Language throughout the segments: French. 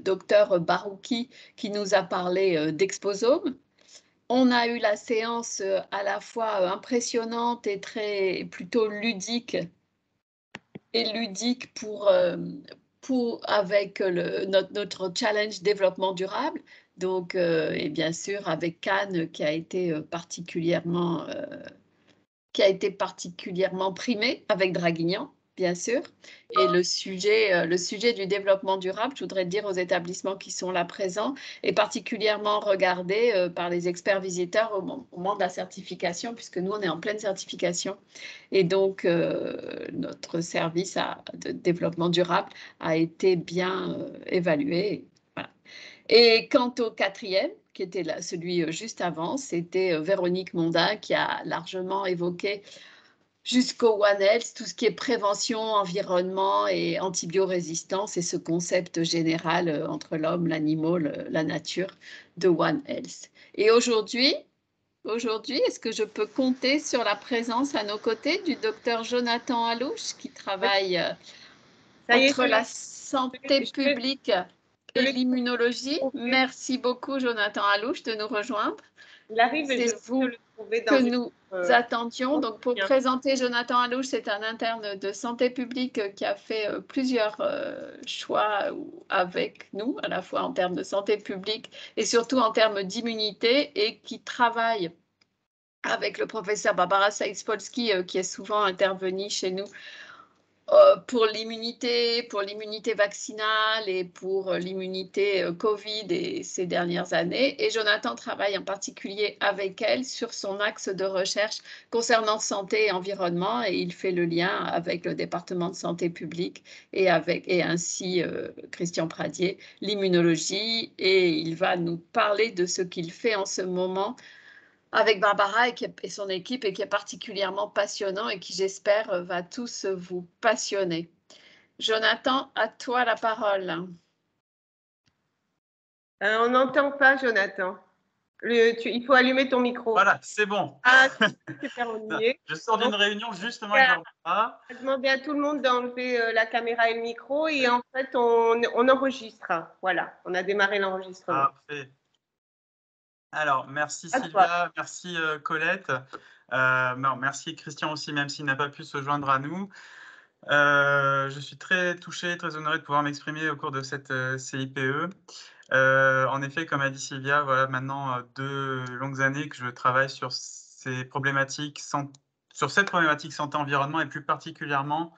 docteur Barouki qui nous a parlé d'exposome. On a eu la séance à la fois impressionnante et très plutôt ludique et ludique pour, pour avec notre, notre challenge développement durable. Donc, et bien sûr avec Cannes qui a été particulièrement qui a été particulièrement primé avec Draguignan bien sûr. Et le sujet, euh, le sujet du développement durable, je voudrais dire aux établissements qui sont là présents, est particulièrement regardé euh, par les experts visiteurs au, moment de la certification, puisque nous, on est en pleine certification. Et donc, euh, notre service de développement durable a été bien évalué. Et quant au quatrième, qui était celui juste avant, c'était Véronique Mondin qui a largement évoqué jusqu'au One Health, tout ce qui est prévention, environnement et antibiorésistance et ce concept général euh, entre l'homme, l'animal, la nature de One Health. Et aujourd'hui, aujourd'hui, est-ce que je peux compter sur la présence à nos côtés du docteur Jonathan Alouche qui travaille euh, entre la santé publique et l'immunologie. Merci beaucoup Jonathan Alouche de nous rejoindre. Il arrive vous que nous euh, attendions. Donc, pour présenter Jonathan Alouche, c'est un interne de santé publique qui a fait euh, plusieurs euh, choix avec nous, à la fois en termes de santé publique et surtout en termes d'immunité, et qui travaille avec le professeur Barbara Saïs-Polski, qui est souvent intervenu chez nous euh, pour l'immunité, pour l'immunité vaccinale et pour euh, l'immunité euh, Covid ces dernières années. Et Jonathan travaille en particulier avec elle sur son axe de recherche concernant santé et environnement et il fait le lien avec le département de santé publique et avec et ainsi Christian Pradier, l'immunologie et il va nous parler de ce qu'il fait en ce moment avec Barbara et, son équipe et qui est particulièrement passionnant et qui, j'espère, va tous vous passionner. Jonathan, à toi la parole. Euh, on n'entend pas, Jonathan. il faut allumer ton micro. Voilà, c'est bon. Ah, super, on y Je sors d'une réunion justement avec Barbara. Je à tout le monde d'enlever euh, la caméra et le micro et en fait, on, on enregistre. Voilà, on a démarré l'enregistrement. Parfait. Alors, merci Sylvia, merci euh, Colette. Euh, merci Christian aussi, même s'il n'a pas pu se joindre à nous. Euh, je suis très touché, très honoré de pouvoir m'exprimer au cours de cette CIPE. en effet, comme a dit Sylvia, voilà maintenant deux longues années que je travaille sur ces problématiques, sur cette problématique santé-environnement et plus particulièrement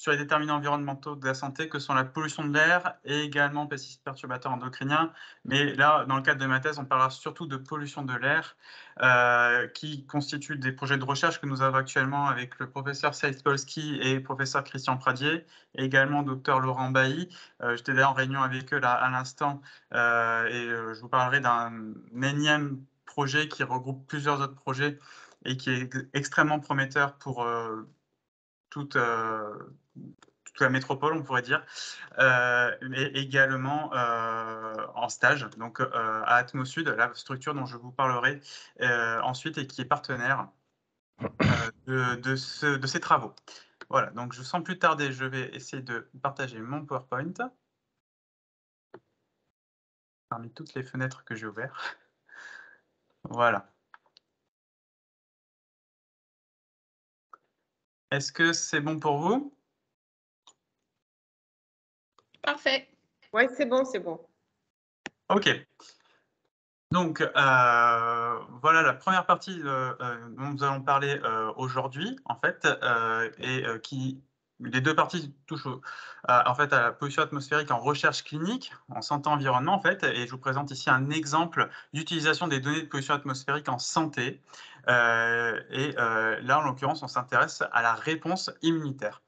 sur les déterminants environnementaux de la santé que sont la pollution de l'air et également pesticides perturbateurs endocriniens. Mais là, dans le cadre de ma thèse, on parlera surtout de pollution de l'air euh, qui constitue des projets de recherche que nous avons actuellement avec le professeur Saïd Polski et le professeur Christian Pradier et également docteur Laurent Bailly. Euh, j'étais là en réunion avec eux à l'instant euh, et je vous parlerai d'un énième projet qui regroupe plusieurs autres projets et qui est extrêmement prometteur pour toute, toute la métropole, on pourrait dire, euh, mais également euh, en stage, donc euh, à Atmosud, la structure dont je vous parlerai ensuite et qui est partenaire de, ces travaux. Voilà, donc je sens plus tarder, je vais essayer de partager mon PowerPoint parmi toutes les fenêtres que j'ai ouvertes. Voilà. Est-ce que c'est bon pour vous? Parfait. Oui, c'est bon, c'est bon. OK. Donc, euh, voilà la première partie euh, dont nous allons parler euh, aujourd'hui, en fait, et qui, les deux parties touchent en fait, à la pollution atmosphérique en recherche clinique, en santé environnement, en fait, et je vous présente ici un exemple d'utilisation des données de pollution atmosphérique en santé. Et là, en l'occurrence, on s'intéresse à la réponse immunitaire.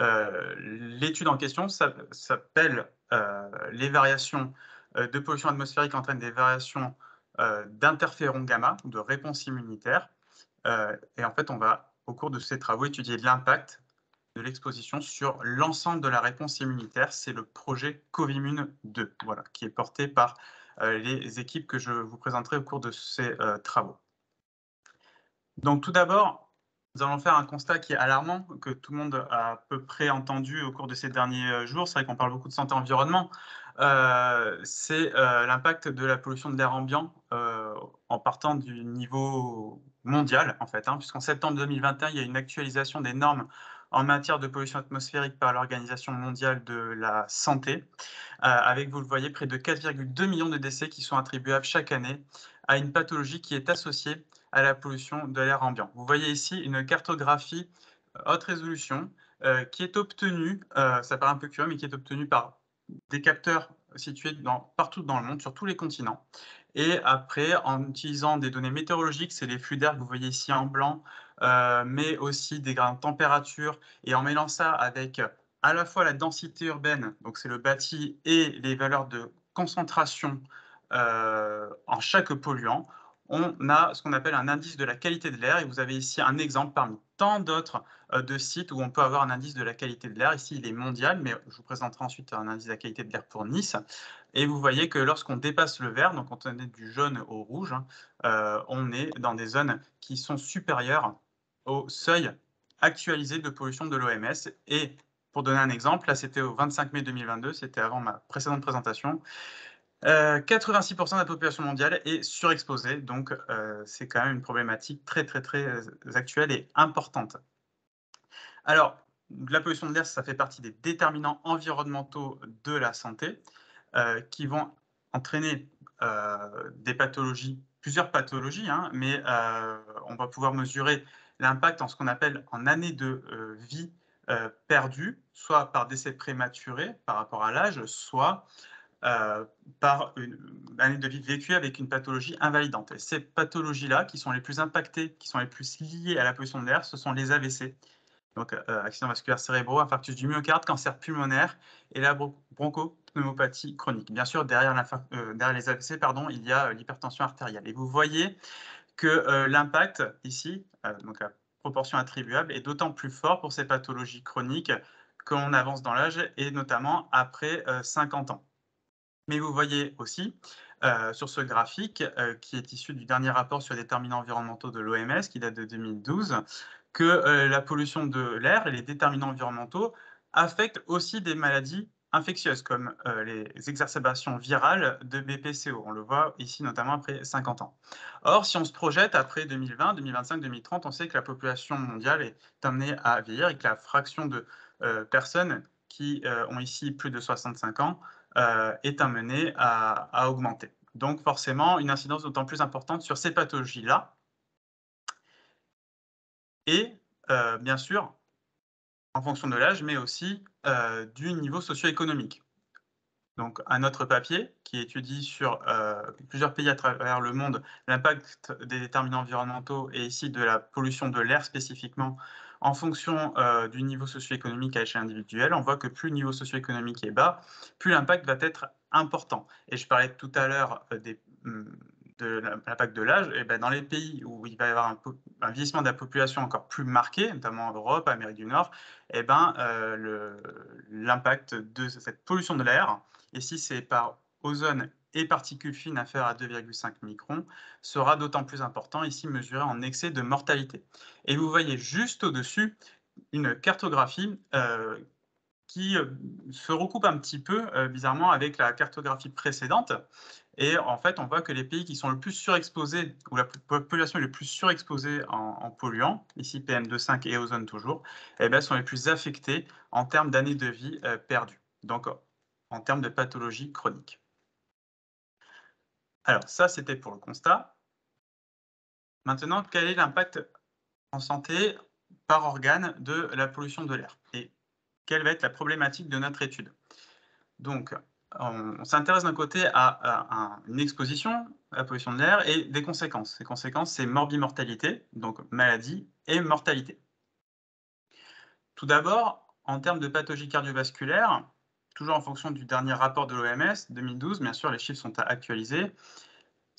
Euh, l'étude en question s'appelle euh, Les variations euh, de pollution atmosphérique entraînent des variations d'interféron gamma, de réponse immunitaire. et en fait, on va, au cours de ces travaux, étudier l'impact de l'exposition sur l'ensemble de la réponse immunitaire. C'est le projet Covimmune 2, voilà, qui est porté par les équipes que je vous présenterai au cours de ces travaux. Donc tout d'abord, nous allons faire un constat qui est alarmant, que tout le monde a à peu près entendu au cours de ces derniers euh, jours. C'est vrai qu'on parle beaucoup de santé environnement. Euh, c'est euh, l'impact de la pollution de l'air ambiant en partant du niveau mondial, en fait, hein, puisqu'en septembre 2021, il y a une actualisation des normes en matière de pollution atmosphérique par l'Organisation mondiale de la santé, avec, vous le voyez, près de 4,2 millions de décès qui sont attribuables chaque année à une pathologie qui est associée à la pollution de l'air ambiant. Vous voyez ici une cartographie euh, haute résolution euh, qui est obtenue, euh, ça paraît un peu curieux, mais qui est obtenue par des capteurs situés partout dans le monde, sur tous les continents. Et après, en utilisant des données météorologiques, c'est les flux d'air que vous voyez ici en blanc, mais aussi des grains de température, et en mêlant ça avec à la fois la densité urbaine, donc c'est le bâti, et les valeurs de concentration en chaque polluant, on a ce qu'on appelle un indice de la qualité de l'air. Et vous avez ici un exemple parmi tant d'autres euh, de sites où on peut avoir un indice de la qualité de l'air. Ici, il est mondial, mais je vous présenterai ensuite un indice de la qualité de l'air pour Nice. Et vous voyez que lorsqu'on dépasse le vert, donc quand on est du jaune au rouge, hein, euh, on est dans des zones qui sont supérieures au seuil actualisé de pollution de l'OMS. Et pour donner un exemple, là c'était au 25 mai 2022, c'était avant ma précédente présentation. 86% euh, de la population mondiale est surexposée, donc euh, c'est quand même une problématique très très très euh, actuelle et importante. Alors, la pollution de l'air, ça fait partie des déterminants environnementaux de la santé qui vont entraîner des pathologies, plusieurs pathologies, hein, mais on va pouvoir mesurer l'impact en ce qu'on appelle en années de vie perdue, soit par décès prématuré par rapport à l'âge, soit euh, par une année de vie vécue avec une pathologie invalidante. Ces pathologies-là, qui sont les plus impactées, qui sont les plus liées à la pollution de l'air, ce sont les AVC. Donc, euh, accident vasculaire cérébraux, infarctus du myocarde, cancer pulmonaire et la bronchopneumopathie chronique. Bien sûr, derrière, euh, les AVC, pardon, il y a l'hypertension artérielle. Et vous voyez que l'impact ici, donc la proportion attribuable, est d'autant plus fort pour ces pathologies chroniques qu'on avance dans l'âge et notamment après 50 ans. Mais vous voyez aussi euh, sur ce graphique, euh, qui est issu du dernier rapport sur les déterminants environnementaux de l'OMS, qui date de 2012, que euh, la pollution de l'air et les déterminants environnementaux affectent aussi des maladies infectieuses, comme les exacerbations virales de BPCO. On le voit ici notamment après 50 ans. Or, si on se projette après 2020, 2025, 2030, on sait que la population mondiale est amenée à vieillir et que la fraction de personnes qui ont ici plus de 65 ans est amené à, augmenter. Donc forcément, une incidence d'autant plus importante sur ces pathologies-là. Et euh, bien sûr, en fonction de l'âge, mais aussi euh, du niveau socio-économique. Donc, un autre papier qui étudie sur plusieurs pays à travers le monde l'impact des déterminants environnementaux et ici de la pollution de l'air spécifiquement en fonction euh, du niveau socio-économique à échelle individuelle, on voit que plus le niveau socio-économique est bas, plus l'impact va être important. Et je parlais tout à l'heure euh, hum, de l'impact de l'âge, et ben dans les pays où il va y avoir un, vieillissement de la population encore plus marqué, notamment en Europe, Amérique du Nord, et ben, euh, l'impact de cette pollution de l'air, et si c'est par ozone et particules fines inférieures à 2,5 microns sera d'autant plus important, ici mesuré en excès de mortalité. Et vous voyez juste au-dessus une cartographie euh, qui euh, se recoupe un petit peu euh, bizarrement avec la cartographie précédente. Et en fait, on voit que les pays qui sont le plus surexposés, ou la population est le plus surexposée en, polluants, ici PM2,5 et ozone toujours, eh bien, sont les plus affectés en termes d'années de vie perdues, donc en termes de pathologie chronique. Alors, ça, c'était pour le constat. Maintenant, quel est l'impact en santé par organe de la pollution de l'air Et quelle va être la problématique de notre étude? Donc, on, s'intéresse d'un côté à, une exposition à la pollution de l'air et des conséquences. Ces conséquences, c'est morbimortalité, donc maladie et mortalité. Tout d'abord, en termes de pathologie cardiovasculaire, toujours en fonction du dernier rapport de l'OMS 2012, bien sûr les chiffres sont à actualiser,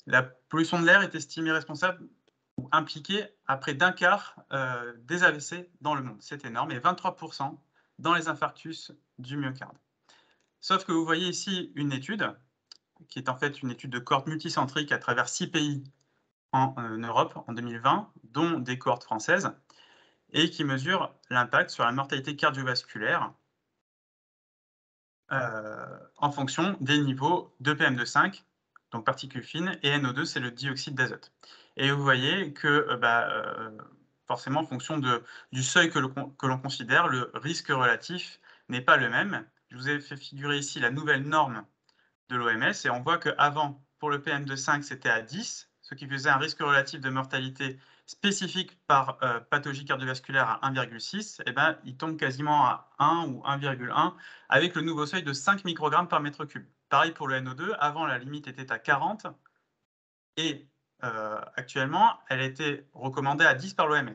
la pollution de l'air est estimée responsable ou impliquée à près d'un quart euh, des AVC dans le monde. C'est énorme, et 23% dans les infarctus du myocarde. Sauf que vous voyez ici une étude, qui est en fait une étude de cohorte multicentrique à travers six pays en, en Europe en 2020, dont des cohortes françaises, et qui mesure l'impact sur la mortalité cardiovasculaire euh, en fonction des niveaux de PM2,5, donc particules fines, et NO2, c'est le dioxyde d'azote. Et vous voyez que, bah, forcément, en fonction du seuil que l'on considère, le risque relatif n'est pas le même. Je vous ai fait figurer ici la nouvelle norme de l'OMS et on voit qu'avant, pour le PM2,5, c'était à 10, ce qui faisait un risque relatif de mortalité spécifique par euh, pathologie cardiovasculaire à 1,6, eh ben, il tombe quasiment à 1 ou 1,1 avec le nouveau seuil de 5 microgrammes par mètre cube. Pareil pour le NO2, avant la limite était à 40 et euh, actuellement elle était recommandée à 10 par l'OMS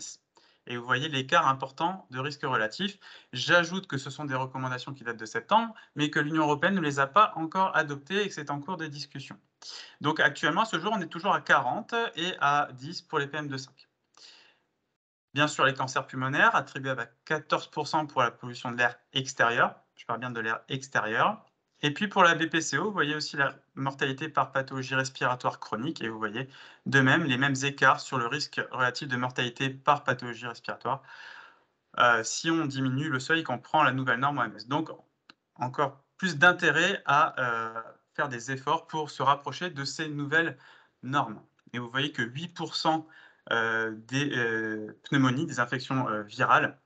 et vous voyez l'écart important de risque relatif. J'ajoute que ce sont des recommandations qui datent de septembre, mais que l'Union européenne ne les a pas encore adoptées et que c'est en cours de discussion. Donc actuellement, à ce jour, on est toujours à 40 et à 10 pour les PM2,5. Bien sûr, les cancers pulmonaires attribués à 14% pour la pollution de l'air extérieur. Je parle bien de l'air extérieur. Et puis pour la BPCO, vous voyez aussi la mortalité par pathologie respiratoire chronique et vous voyez de même les mêmes écarts sur le risque relatif de mortalité par pathologie respiratoire euh, si on diminue le seuil qu'on prend la nouvelle norme OMS. Donc encore plus d'intérêt à euh, faire des efforts pour se rapprocher de ces nouvelles normes. Et vous voyez que 8% euh, des pneumonies, des infections virales,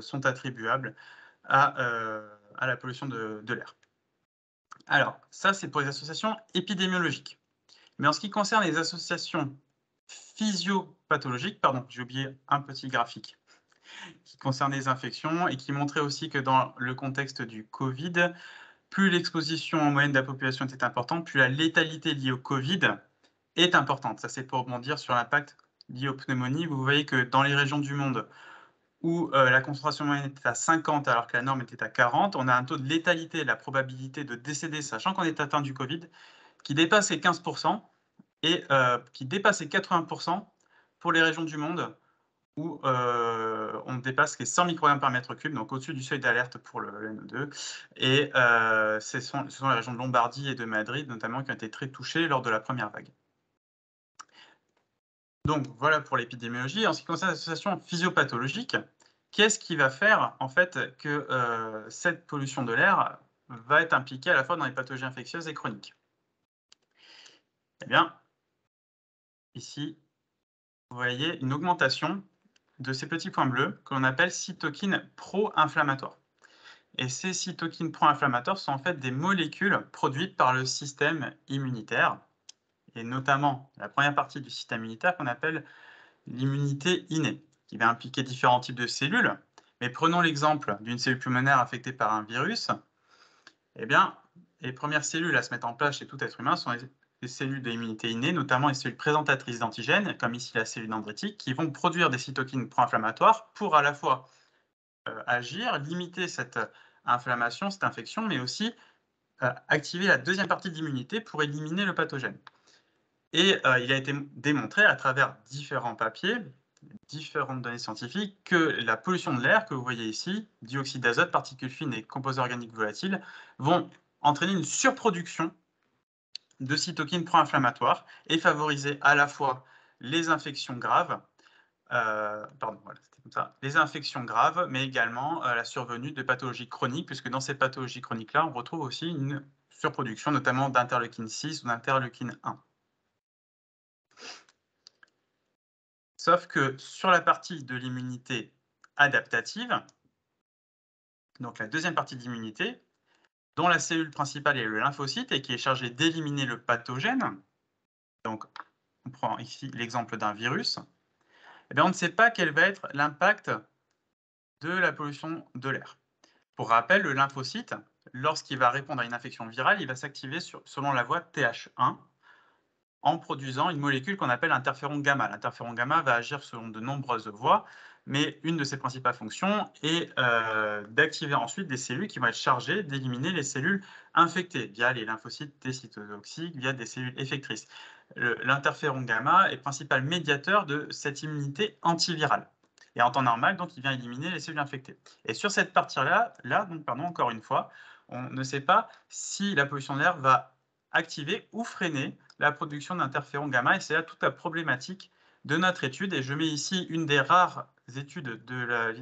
sont attribuables à à la pollution de, l'air. Alors, ça, c'est pour les associations épidémiologiques. Mais en ce qui concerne les associations physiopathologiques, pardon, j'ai oublié un petit graphique qui concerne les infections et qui montrait aussi que dans le contexte du Covid, plus l'exposition en moyenne de la population était importante, plus la létalité liée au Covid est importante. Ça, c'est pour rebondir sur l'impact lié aux pneumonies. Vous voyez que dans les régions du monde où euh, la concentration moyenne était à 50 alors que la norme était à 40, on a un taux de létalité, la probabilité de décéder, sachant qu'on est atteint du Covid, qui dépasse les 15% et euh, qui dépasse les 80% pour les régions du monde où euh, on dépasse les 100 microgrammes par mètre cube, donc au-dessus du seuil d'alerte pour le, NO2. Et ce sont, ce, sont, les régions de Lombardie et de Madrid, notamment, qui ont été très touchées lors de la première vague. Donc voilà pour l'épidémiologie. En ce qui concerne l'association physiopathologique, qu'est-ce qui va faire en fait que euh, cette pollution de l'air va être impliquée à la fois dans les pathologies infectieuses et chroniques? Eh bien, ici, vous voyez une augmentation de ces petits points bleus que l'on appelle cytokines pro-inflammatoires. Et ces cytokines pro-inflammatoires sont en fait des molécules produites par le système immunitaire et notamment la première partie du système immunitaire qu'on appelle l'immunité innée, qui va impliquer différents types de cellules. Mais prenons l'exemple d'une cellule pulmonaire affectée par un virus. Eh bien, les premières cellules à se mettre en place chez tout être humain sont les cellules de l'immunité innée, notamment les cellules présentatrices d'antigènes, comme ici la cellule dendritique, qui vont produire des cytokines pro-inflammatoires pour à la fois euh, agir, limiter cette inflammation, cette infection, mais aussi euh, activer la deuxième partie de l'immunité pour éliminer le pathogène. Et euh, il a été démontré à travers différents papiers, différentes données scientifiques, que la pollution de l'air que vous voyez ici, dioxyde d'azote, particules fines et composés organiques volatiles, vont entraîner une surproduction de cytokines pro-inflammatoires et favoriser à la fois les infections graves, euh, les infections graves, mais également euh, la survenue de pathologies chroniques, puisque dans ces pathologies chroniques-là, on retrouve aussi une surproduction, notamment d'interleukine 6 ou d'interleukine 1. Sauf que sur la partie de l'immunité adaptative, donc la deuxième partie d'immunité, dont la cellule principale est le lymphocyte et qui est chargée d'éliminer le pathogène, donc on prend ici l'exemple d'un virus, eh on ne sait pas quel va être l'impact de la pollution de l'air. Pour rappel, le lymphocyte, lorsqu'il va répondre à une infection virale, il va s'activer selon la voie TH1, en produisant une molécule qu'on appelle interféron gamma. L'interféron gamma va agir selon de nombreuses voies, mais une de ses principales fonctions est euh, d'activer ensuite des cellules qui vont être chargées d'éliminer les cellules infectées via les lymphocytes T cytotoxiques, via des cellules effectrices. L'interféron gamma est principal médiateur de cette immunité antivirale. Et en temps normal, il vient éliminer les cellules infectées. Et sur cette partie-là, là, donc, encore une fois, on ne sait pas si la pollution de l'air va activer ou freiner la production d'interféron gamma. Et c'est là toute la problématique de notre étude. Et je mets ici une des rares études de la,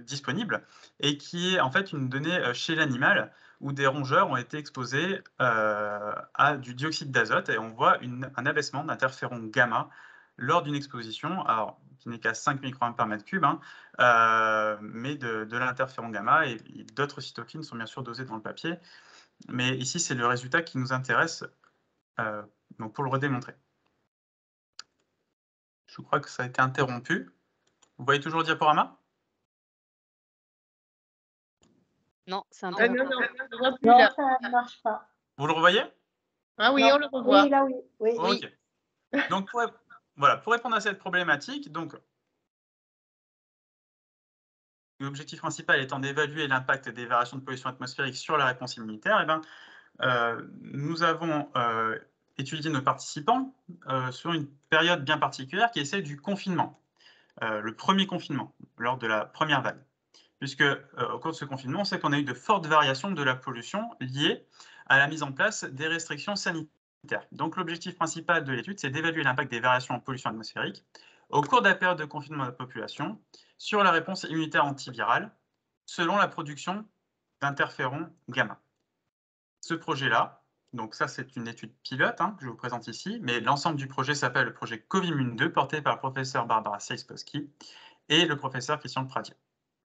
disponible et qui est en fait une donnée chez l'animal où des rongeurs ont été exposés à du dioxyde d'azote et on voit un abaissement d'interféron gamma lors d'une exposition, qui n'est qu'à 5 microgrammes par mètre cube, hein, mais de, de l'interféron gamma et, d'autres cytokines sont bien sûr dosées dans le papier. Mais ici, c'est le résultat qui nous intéresse donc pour le redémontrer. Je crois que ça a été interrompu. Vous voyez toujours le diaporama? Non, c'est un Ah, non, non, peu. on ne voit plus Non, là. ça ne marche pas. Vous le revoyez? Ah oui, Non. on le revoit. Oui, là, oui. oui. Donc, pour, voilà, pour répondre à cette problématique, donc, l'objectif principal étant d'évaluer l'impact des variations de pollution atmosphérique sur la réponse immunitaire, eh ben, euh, nous avons euh, étudié nos participants euh, sur une période bien particulière qui est celle du confinement, euh, le premier confinement, lors de la première vague. Puisque euh, au cours de ce confinement, on sait qu'on a eu de fortes variations de la pollution liées à la mise en place des restrictions sanitaires. Donc l'objectif principal de l'étude, c'est d'évaluer l'impact des variations en pollution atmosphérique au cours de la période de confinement de la population sur la réponse immunitaire antivirale selon la production d'interférons gamma. Ce projet-là, donc ça c'est une étude pilote hein, que je vous présente ici, mais l'ensemble du projet s'appelle le projet Covimune 2 porté par le professeur Barbara Seispowski et le professeur Christian Pradier.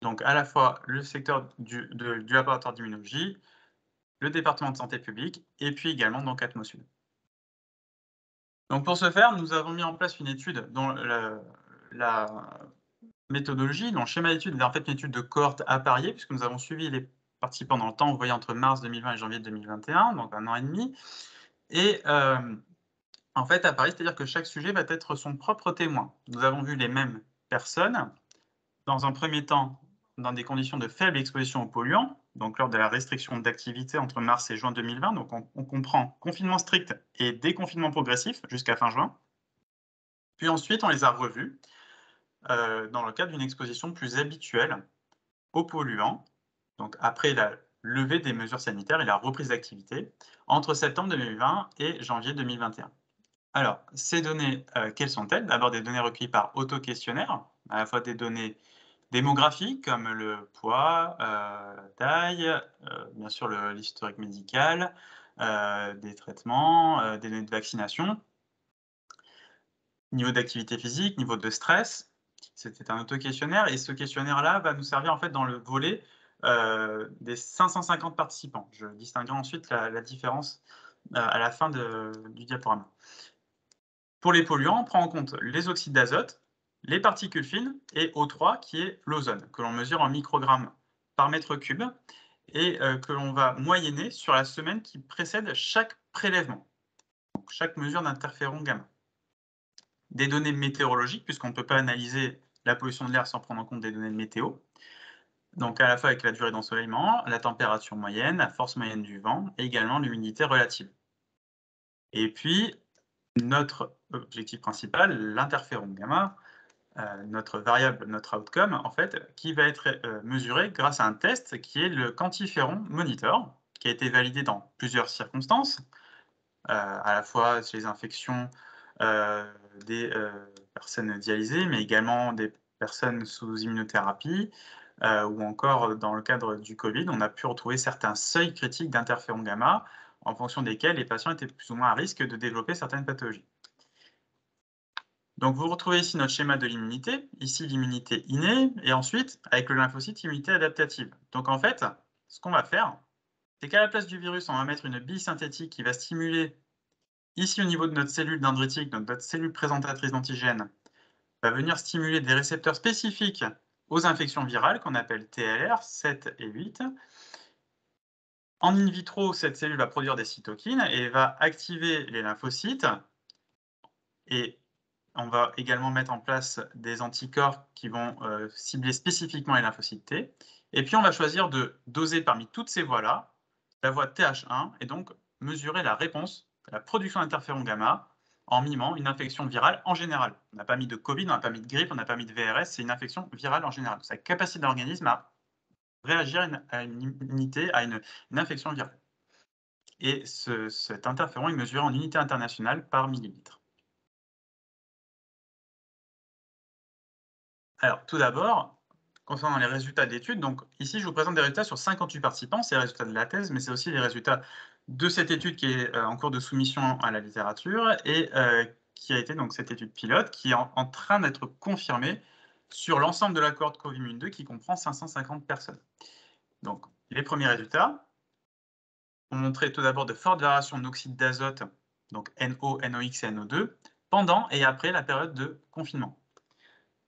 Donc à la fois le secteur du, laboratoire d'immunologie, le département de santé publique et puis également donc Atmosud. Donc pour ce faire, nous avons mis en place une étude dont la, la méthodologie, dont le schéma d'étude est en fait une étude de cohorte appariée, puisque nous avons suivi les participants dans le temps, vous voyez, entre mars 2020 et janvier 2021, donc un an et demi. Et euh, en fait, à Paris, c'est-à-dire que chaque sujet va être son propre témoin. Nous avons vu les mêmes personnes, dans un premier temps, dans des conditions de faible exposition aux polluants, donc lors de la restriction d'activité entre mars et juin 2020. Donc on, comprend confinement strict et déconfinement progressif jusqu'à fin juin. Puis ensuite, on les a revus euh, dans le cadre d'une exposition plus habituelle aux polluants, donc après la levée des mesures sanitaires et la reprise d'activité, entre septembre 2020 et janvier 2021. Alors, ces données, euh, quelles sont-elles? D'abord des données recueillies par auto-questionnaire, à la fois des données démographiques comme le poids, euh, taille, euh, bien sûr l'historique médical, des traitements, des données de vaccination, niveau d'activité physique, niveau de stress. C'était un auto-questionnaire et ce questionnaire-là va nous servir en fait dans le volet euh, des 550 participants. Je distinguerai ensuite la, différence à la fin du diaporama. Pour les polluants, on prend en compte les oxydes d'azote, les particules fines et O3 qui est l'ozone, que l'on mesure en microgrammes par mètre cube et euh, que l'on va moyenner sur la semaine qui précède chaque prélèvement, chaque mesure d'interféron gamma. Des données météorologiques, puisqu'on ne peut pas analyser la pollution de l'air sans prendre en compte des données de météo, donc à la fois avec la durée d'ensoleillement, la température moyenne, la force moyenne du vent et également l'humidité relative. Et puis, notre objectif principal, l'interféron gamma, euh, notre variable, notre outcome, en fait, qui va être euh, mesuré grâce à un test qui est le quantiféron monitor, qui a été validé dans plusieurs circonstances, euh, à la fois chez les infections des personnes dialysées, mais également des personnes sous immunothérapie, ou encore dans le cadre du Covid, on a pu retrouver certains seuils critiques d'interféron gamma en fonction desquels les patients étaient plus ou moins à risque de développer certaines pathologies. Donc, vous retrouvez ici notre schéma de l'immunité, ici l'immunité innée, et ensuite, avec le lymphocyte, l'immunité adaptative. Donc, en fait, ce qu'on va faire, c'est qu'à la place du virus, on va mettre une bille synthétique qui va stimuler, ici au niveau de notre cellule dendritique, donc notre cellule présentatrice d'antigènes, va venir stimuler des récepteurs spécifiques aux infections virales qu'on appelle TLR 7 et 8. En in vitro, cette cellule va produire des cytokines et va activer les lymphocytes et on va également mettre en place des anticorps qui vont euh, cibler spécifiquement les lymphocytes T. Et puis, on va choisir de doser parmi toutes ces voies-là la voie TH1 et donc mesurer la réponse la production d'interféron gamma en mimant une infection virale en général. On n'a pas mis de Covid, on n'a pas mis de grippe, on n'a pas mis de VRS, c'est une infection virale en général. C'est la capacité de l'organisme à réagir à une à une, infection virale. Et ce, cet interféron est mesuré en unité internationale par millilitre. Alors, tout d'abord, concernant les résultats d'études, donc ici, je vous présente des résultats sur 58 participants, c'est les résultats de la thèse, mais c'est aussi les résultats de cette étude qui est euh, en cours de soumission à la littérature et euh, qui a été donc cette étude pilote qui est en, train d'être confirmée sur l'ensemble de la cohorte Covimune 2 qui comprend 550 personnes. Donc, les premiers résultats ont montré tout d'abord de fortes variations d'oxyde d'azote, donc NO, NOx et NO2, pendant et après la période de confinement.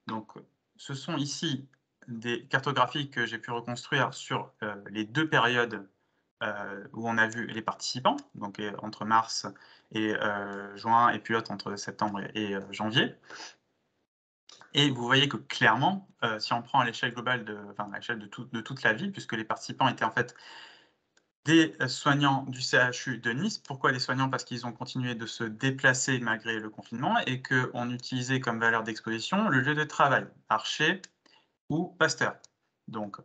Donc, ce sont ici des cartographies que j'ai pu reconstruire sur euh, les deux périodes où on a vu les participants, donc euh, entre mars et juin, et puis l'autre entre septembre et, janvier. Et vous voyez que clairement, si on prend à l'échelle globale, enfin à l'échelle de, de, toute la ville, puisque les participants étaient en fait des soignants du CHU de Nice. Pourquoi des soignants? Parce qu'ils ont continué de se déplacer malgré le confinement et qu'on utilisait comme valeur d'exposition le lieu de travail, Archer ou Pasteur. Donc,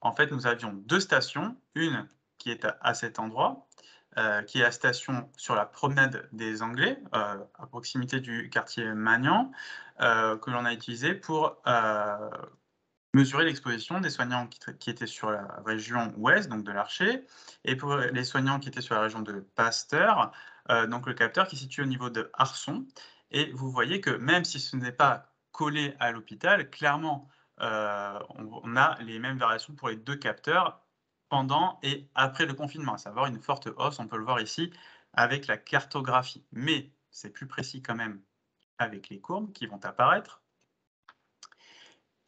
en fait, nous avions deux stations, une qui est à, cet endroit, euh, qui est la station sur la promenade des Anglais, euh, à proximité du quartier Magnan, euh, que l'on a utilisé pour mesurer l'exposition des soignants qui, étaient sur la région ouest, donc de l'Archer, et pour les soignants qui étaient sur la région de Pasteur, donc le capteur qui se situe au niveau de Arson. Et vous voyez que même si ce n'est pas collé à l'hôpital, clairement, on, a les mêmes variations pour les deux capteurs pendant et après le confinement, à savoir une forte hausse, on peut le voir ici avec la cartographie. Mais c'est plus précis quand même avec les courbes qui vont apparaître.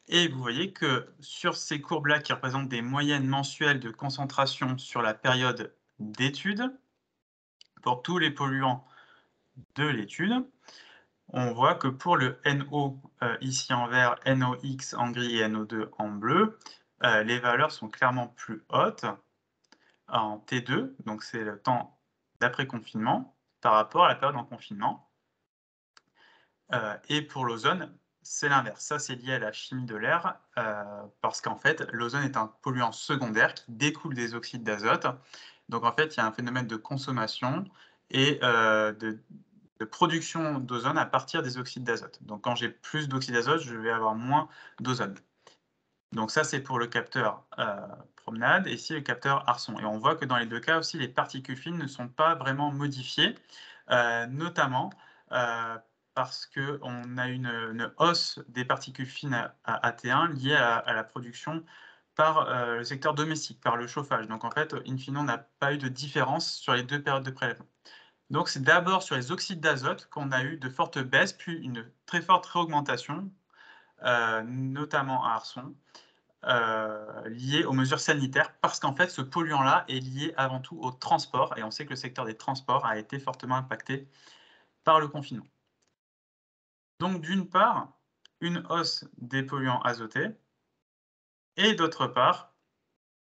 Et vous voyez que sur ces courbes-là qui représentent des moyennes mensuelles de concentration sur la période d'étude, pour tous les polluants de l'étude, on voit que pour le NO euh, ici en vert, NOx en gris et NO2 en bleu, euh, les valeurs sont clairement plus hautes en T2, donc c'est le temps d'après-confinement, par rapport à la période en confinement. Euh, et pour l'ozone, c'est l'inverse. Ça, c'est lié à la chimie de l'air, euh, parce qu'en fait, l'ozone est un polluant secondaire qui découle des oxydes d'azote. Donc, en fait, il y a un phénomène de consommation et euh, de, production d'ozone à partir des oxydes d'azote. Donc, quand j'ai plus d'oxyde d'azote, je vais avoir moins d'ozone. Donc, ça, c'est pour le capteur euh, promenade et ici le capteur arson. Et on voit que dans les deux cas aussi, les particules fines ne sont pas vraiment modifiées, notamment parce qu'on a une, hausse des particules fines à, AT1 liée à, la production par euh, le secteur domestique, par le chauffage. Donc en fait, in fine, on n'a pas eu de différence sur les deux périodes de prélèvement. Donc c'est d'abord sur les oxydes d'azote qu'on a eu de fortes baisses, puis une très forte réaugmentation, euh, notamment à Arson, euh, liée aux mesures sanitaires, parce qu'en fait, ce polluant-là est lié avant tout au transport, et on sait que le secteur des transports a été fortement impacté par le confinement. Donc, d'une part, une hausse des polluants azotés et d'autre part,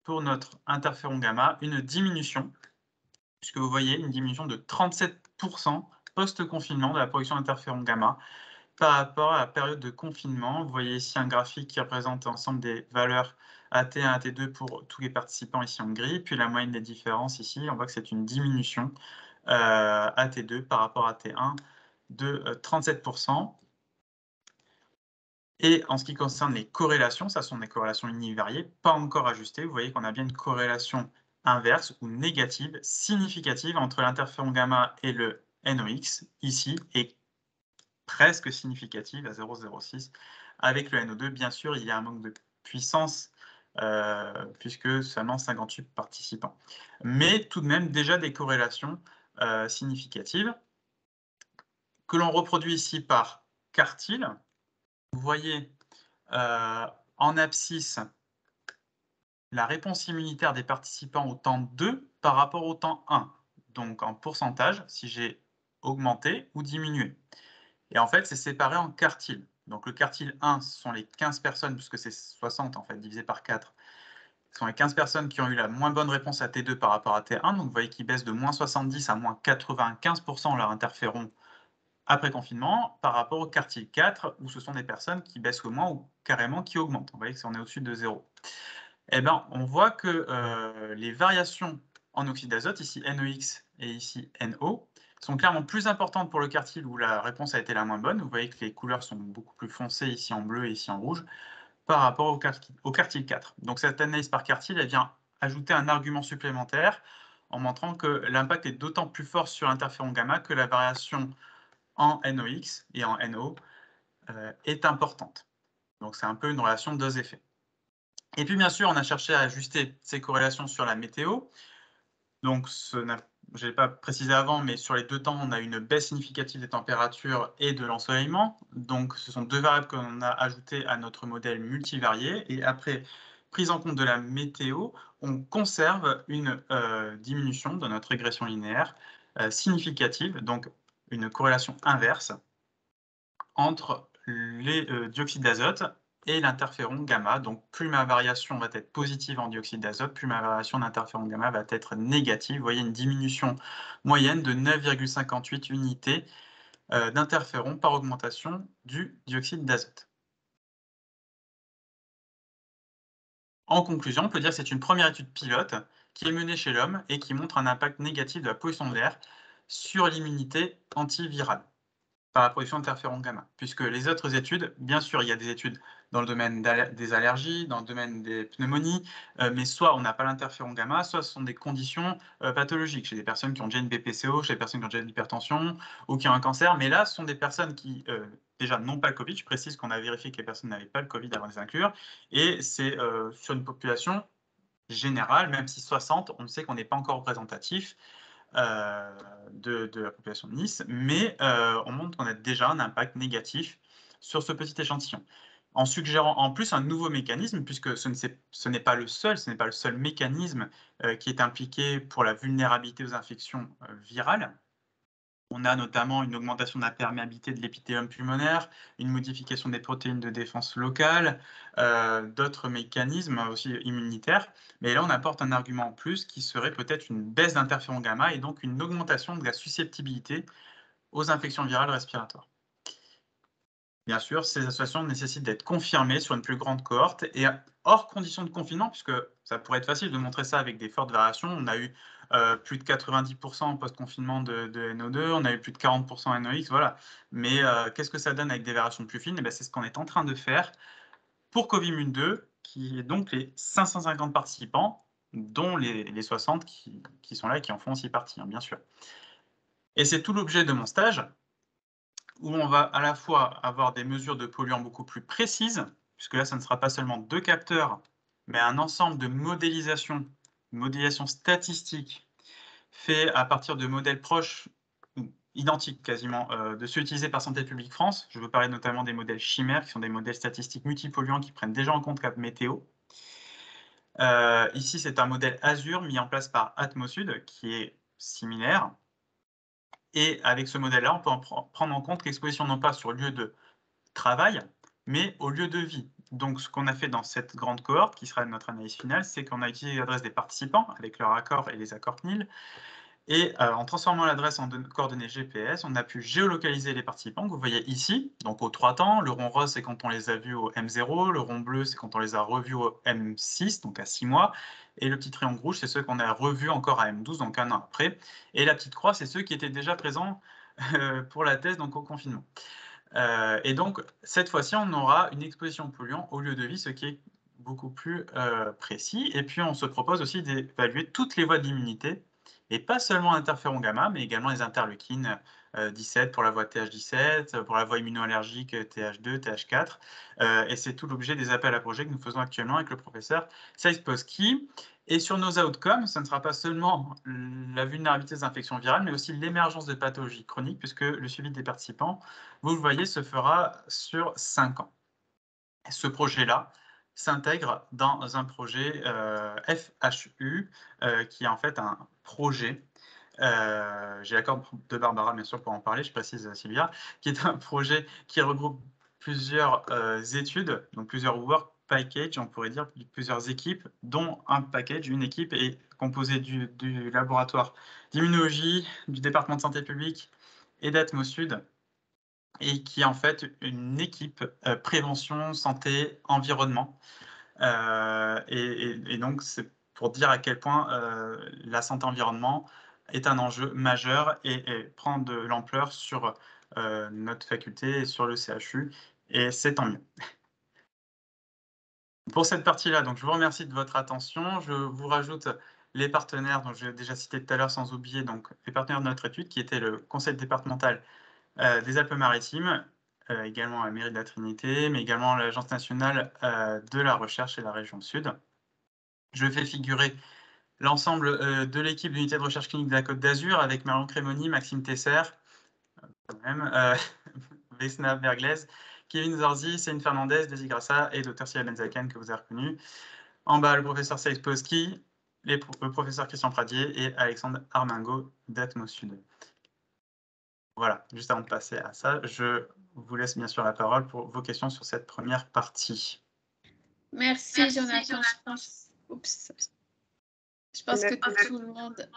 pour notre interféron gamma, une diminution, puisque vous voyez une diminution de 37% post-confinement de la production d'interféron gamma par rapport à la période de confinement. Vous voyez ici un graphique qui représente l'ensemble des valeurs AT1, AT2 pour tous les participants ici en gris, puis la moyenne des différences ici, on voit que c'est une diminution euh, AT2 par rapport à T1 de 37%. Euh, et en ce qui concerne les corrélations, ça sont des corrélations univariées, pas encore ajustées. Vous voyez qu'on a bien une corrélation inverse ou négative, significative entre l'interféron gamma et le NOx, ici, et presque significative à 0,06. Avec le NO2, bien sûr, il y a un manque de puissance, euh, puisque seulement 58 participants. Mais tout de même, déjà des corrélations euh, significatives, que l'on reproduit ici par quartile, vous voyez euh, en abscisse la réponse immunitaire des participants au temps 2 par rapport au temps 1. Donc en pourcentage, si j'ai augmenté ou diminué. Et en fait, c'est séparé en quartiles. Donc le quartile 1, ce sont les 15 personnes, puisque c'est 60 en fait, divisé par 4. Ce sont les 15 personnes qui ont eu la moins bonne réponse à T2 par rapport à T1. Donc vous voyez qu'ils baissent de moins 70 à moins 95% leur interféron après confinement par rapport au quartile 4 où ce sont des personnes qui baissent au moins ou carrément qui augmentent. Vous voyez que on est au-dessus de 0. Eh bien, on voit que euh, les variations en oxyde d'azote, ici NOx et ici NO, sont clairement plus importantes pour le quartile où la réponse a été la moins bonne. Vous voyez que les couleurs sont beaucoup plus foncées ici en bleu et ici en rouge par rapport au quartile, au quartile 4. Donc cette analyse par quartile, elle vient ajouter un argument supplémentaire en montrant que l'impact est d'autant plus fort sur l'interféron gamma que la variation en NOx et en NO euh, est importante. Donc c'est un peu une relation de deux effets. Et puis bien sûr, on a cherché à ajuster ces corrélations sur la météo. Donc je l'ai pas précisé avant, mais sur les deux temps, on a une baisse significative des températures et de l'ensoleillement. Donc ce sont deux variables qu'on a ajoutées à notre modèle multivarié. Et après prise en compte de la météo, on conserve une euh, diminution de notre régression linéaire euh, significative, donc une corrélation inverse entre les euh, dioxydes d'azote et l'interféron gamma. Donc, plus ma variation va être positive en dioxyde d'azote, plus ma variation d'interféron gamma va être négative. Vous voyez une diminution moyenne de 9,58 unités d'interféron par augmentation du dioxyde d'azote. En conclusion, on peut dire que c'est une première étude pilote qui est menée chez l'homme et qui montre un impact négatif de la pollution de l'air sur l'immunité antivirale par la production d'interférons gamma. Puisque les autres études, bien sûr, il y a des études dans le domaine des allergies, dans le domaine des pneumonies, euh, mais soit on n'a pas l'interféron gamma, soit ce sont des conditions euh, pathologiques, chez des personnes qui ont déjà une BPCO, chez des personnes qui ont déjà une hypertension ou qui ont un cancer. Mais là, ce sont des personnes qui, euh, déjà, n'ont pas le Covid. Je précise qu'on a vérifié que les personnes n'avaient pas le Covid avant de les inclure. Et c'est sur une population générale, même si 60, on sait qu'on n'est pas encore représentatif. De, de, la population de Nice, mais on montre qu'on a déjà un impact négatif sur ce petit échantillon en suggérant en plus un nouveau mécanisme, puisque ce n'est pas le seul, mécanisme euh, qui est impliqué pour la vulnérabilité aux infections euh, virales. On a notamment une augmentation de la perméabilité de l'épithélium pulmonaire, une modification des protéines de défense locale, euh, d'autres mécanismes aussi immunitaires. Mais là, on apporte un argument en plus qui serait peut-être une baisse d'interféron gamma et donc une augmentation de la susceptibilité aux infections virales respiratoires. Bien sûr, ces associations nécessitent d'être confirmées sur une plus grande cohorte et hors conditions de confinement, puisque ça pourrait être facile de montrer ça avec des fortes variations. On a eu euh, plus de 90% en post-confinement de, NO2, on a eu plus de 40% en NOx, voilà. Mais euh, qu'est-ce que ça donne avec des variations plus fines? Eh C'est ce qu'on est en train de faire pour Covimune 2, qui est donc les 550 participants, dont les, 60 qui, sont là et qui en font aussi partie, hein, bien sûr. Et c'est tout l'objet de mon stage, où on va à la fois avoir des mesures de polluants beaucoup plus précises, puisque là, ça ne sera pas seulement deux capteurs, mais un ensemble de modélisation, statistique, fait à partir de modèles proches, identiques quasiment, euh, de ceux utilisés par Santé publique France. Je veux parler notamment des modèles chimères, qui sont des modèles statistiques multipolluants qui prennent déjà en compte la météo. Euh, ici, c'est un modèle Azure mis en place par Atmosud, qui est similaire, et avec ce modèle-là, on peut prendre en compte l'exposition non pas sur lieu de travail, mais au lieu de vie. Donc, ce qu'on a fait dans cette grande cohorte, qui sera notre analyse finale, c'est qu'on a utilisé l'adresse des participants avec leur accord et les accords CNIL. Et euh, en transformant l'adresse en coordonnées GPS, on a pu géolocaliser les participants que vous voyez ici, donc aux trois temps. Le rond rose, c'est quand on les a vus au M0. Le rond bleu, c'est quand on les a revus au M6, donc à six mois. Et le petit triangle rouge, c'est ceux qu'on a revus encore à M12, donc un an après. Et la petite croix, c'est ceux qui étaient déjà présents euh, pour la thèse, donc au confinement. Euh, et donc, cette fois-ci, on aura une exposition polluant au lieu de vie, ce qui est beaucoup plus précis. Et puis, on se propose aussi d'évaluer toutes les voies de l'immunité et pas seulement l'interféron gamma, mais également les interleukines 17 euh, pour la voie TH17, pour la voie immunoallergique TH2, TH4. Euh, et c'est tout l'objet des appels à projets que nous faisons actuellement avec le professeur Poski. Et sur nos outcomes, ce ne sera pas seulement la vulnérabilité des infections virales, mais aussi l'émergence de pathologies chroniques, puisque le suivi des participants, vous le voyez, se fera sur 5 ans. Ce projet-là, s'intègre dans un projet euh, FHU, euh, qui est en fait un projet euh, j'ai l'accord de Barbara, bien sûr, pour en parler, je précise à Sylvia, qui est un projet qui regroupe plusieurs études, donc plusieurs work packages, on pourrait dire plusieurs équipes, dont un package, une équipe est composée du, laboratoire d'immunologie, du département de santé publique et d'Atmosud, et qui est en fait une équipe euh, prévention, santé, environnement. Euh, et, donc, c'est pour dire à quel point euh, la santé environnement est un enjeu majeur et, prend de l'ampleur sur euh, notre faculté et sur le CHU, et c'est tant mieux. Pour cette partie-là, donc je vous remercie de votre attention. Je vous rajoute les partenaires dont j'ai déjà cité tout à l'heure, sans oublier donc les partenaires de notre étude, qui était le Conseil départemental euh, des Alpes-Maritimes, euh, également la mairie de la Trinité, mais également l'Agence nationale de la recherche et la région sud. Je fais figurer l'ensemble euh, de l'équipe d'unité de recherche clinique de la Côte d'Azur avec Marion Crémoni, Maxime Tesser, quand même, euh, Vesna Bergles, Kevin Zorzi, Céline Fernandez, Desi Grassa et Dr. Sia Benzaken que vous avez reconnu. En bas, le professeur Seixposki, le professeur Christian Pradier et Alexandre Armingo d'Atmos Sud. Voilà, juste avant de passer à ça, je vous laisse bien sûr la parole pour vos questions sur cette première partie. Merci, Jonathan. Oups. Je pense que tout le monde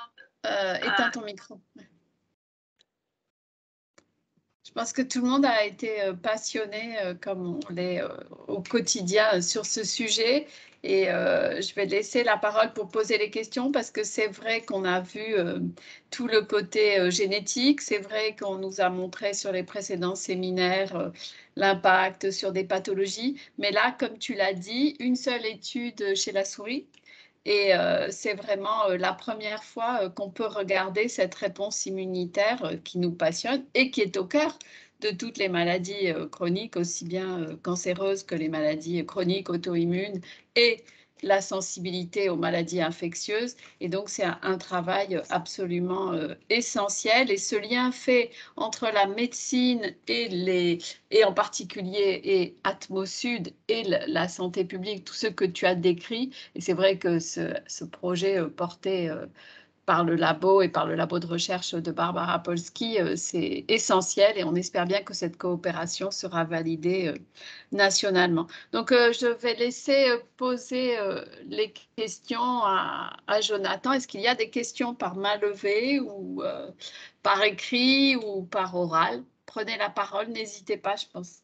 euh, éteint ton micro. Je pense que tout le monde a été euh, passionné, euh, comme on l'est au quotidien, sur ce sujet. Et je vais laisser la parole pour poser les questions parce que c'est vrai qu'on a vu tout le côté génétique. C'est vrai qu'on nous a montré sur les précédents séminaires l'impact sur des pathologies. Mais là, comme tu l'as dit, une seule étude chez la souris et euh, c'est vraiment euh, la première fois euh, qu'on peut regarder cette réponse immunitaire qui nous passionne et qui est au cœur de toutes les maladies chroniques, aussi bien cancéreuses que les maladies chroniques auto-immunes et la sensibilité aux maladies infectieuses. Et donc, c'est un, travail absolument euh, essentiel. Et ce lien fait entre la médecine et, les, et en particulier et Atmosud et la, santé publique, tout ce que tu as décrit. Et c'est vrai que ce, projet euh, portait euh, par le labo et par le labo de recherche de Barbara Polski, euh, c'est essentiel et on espère bien que cette coopération sera validée euh, nationalement. Donc, euh, je vais laisser poser les questions à, Jonathan. Est-ce qu'il y a des questions par main levée ou par écrit ou par oral? Prenez la parole, n'hésitez pas, je pense.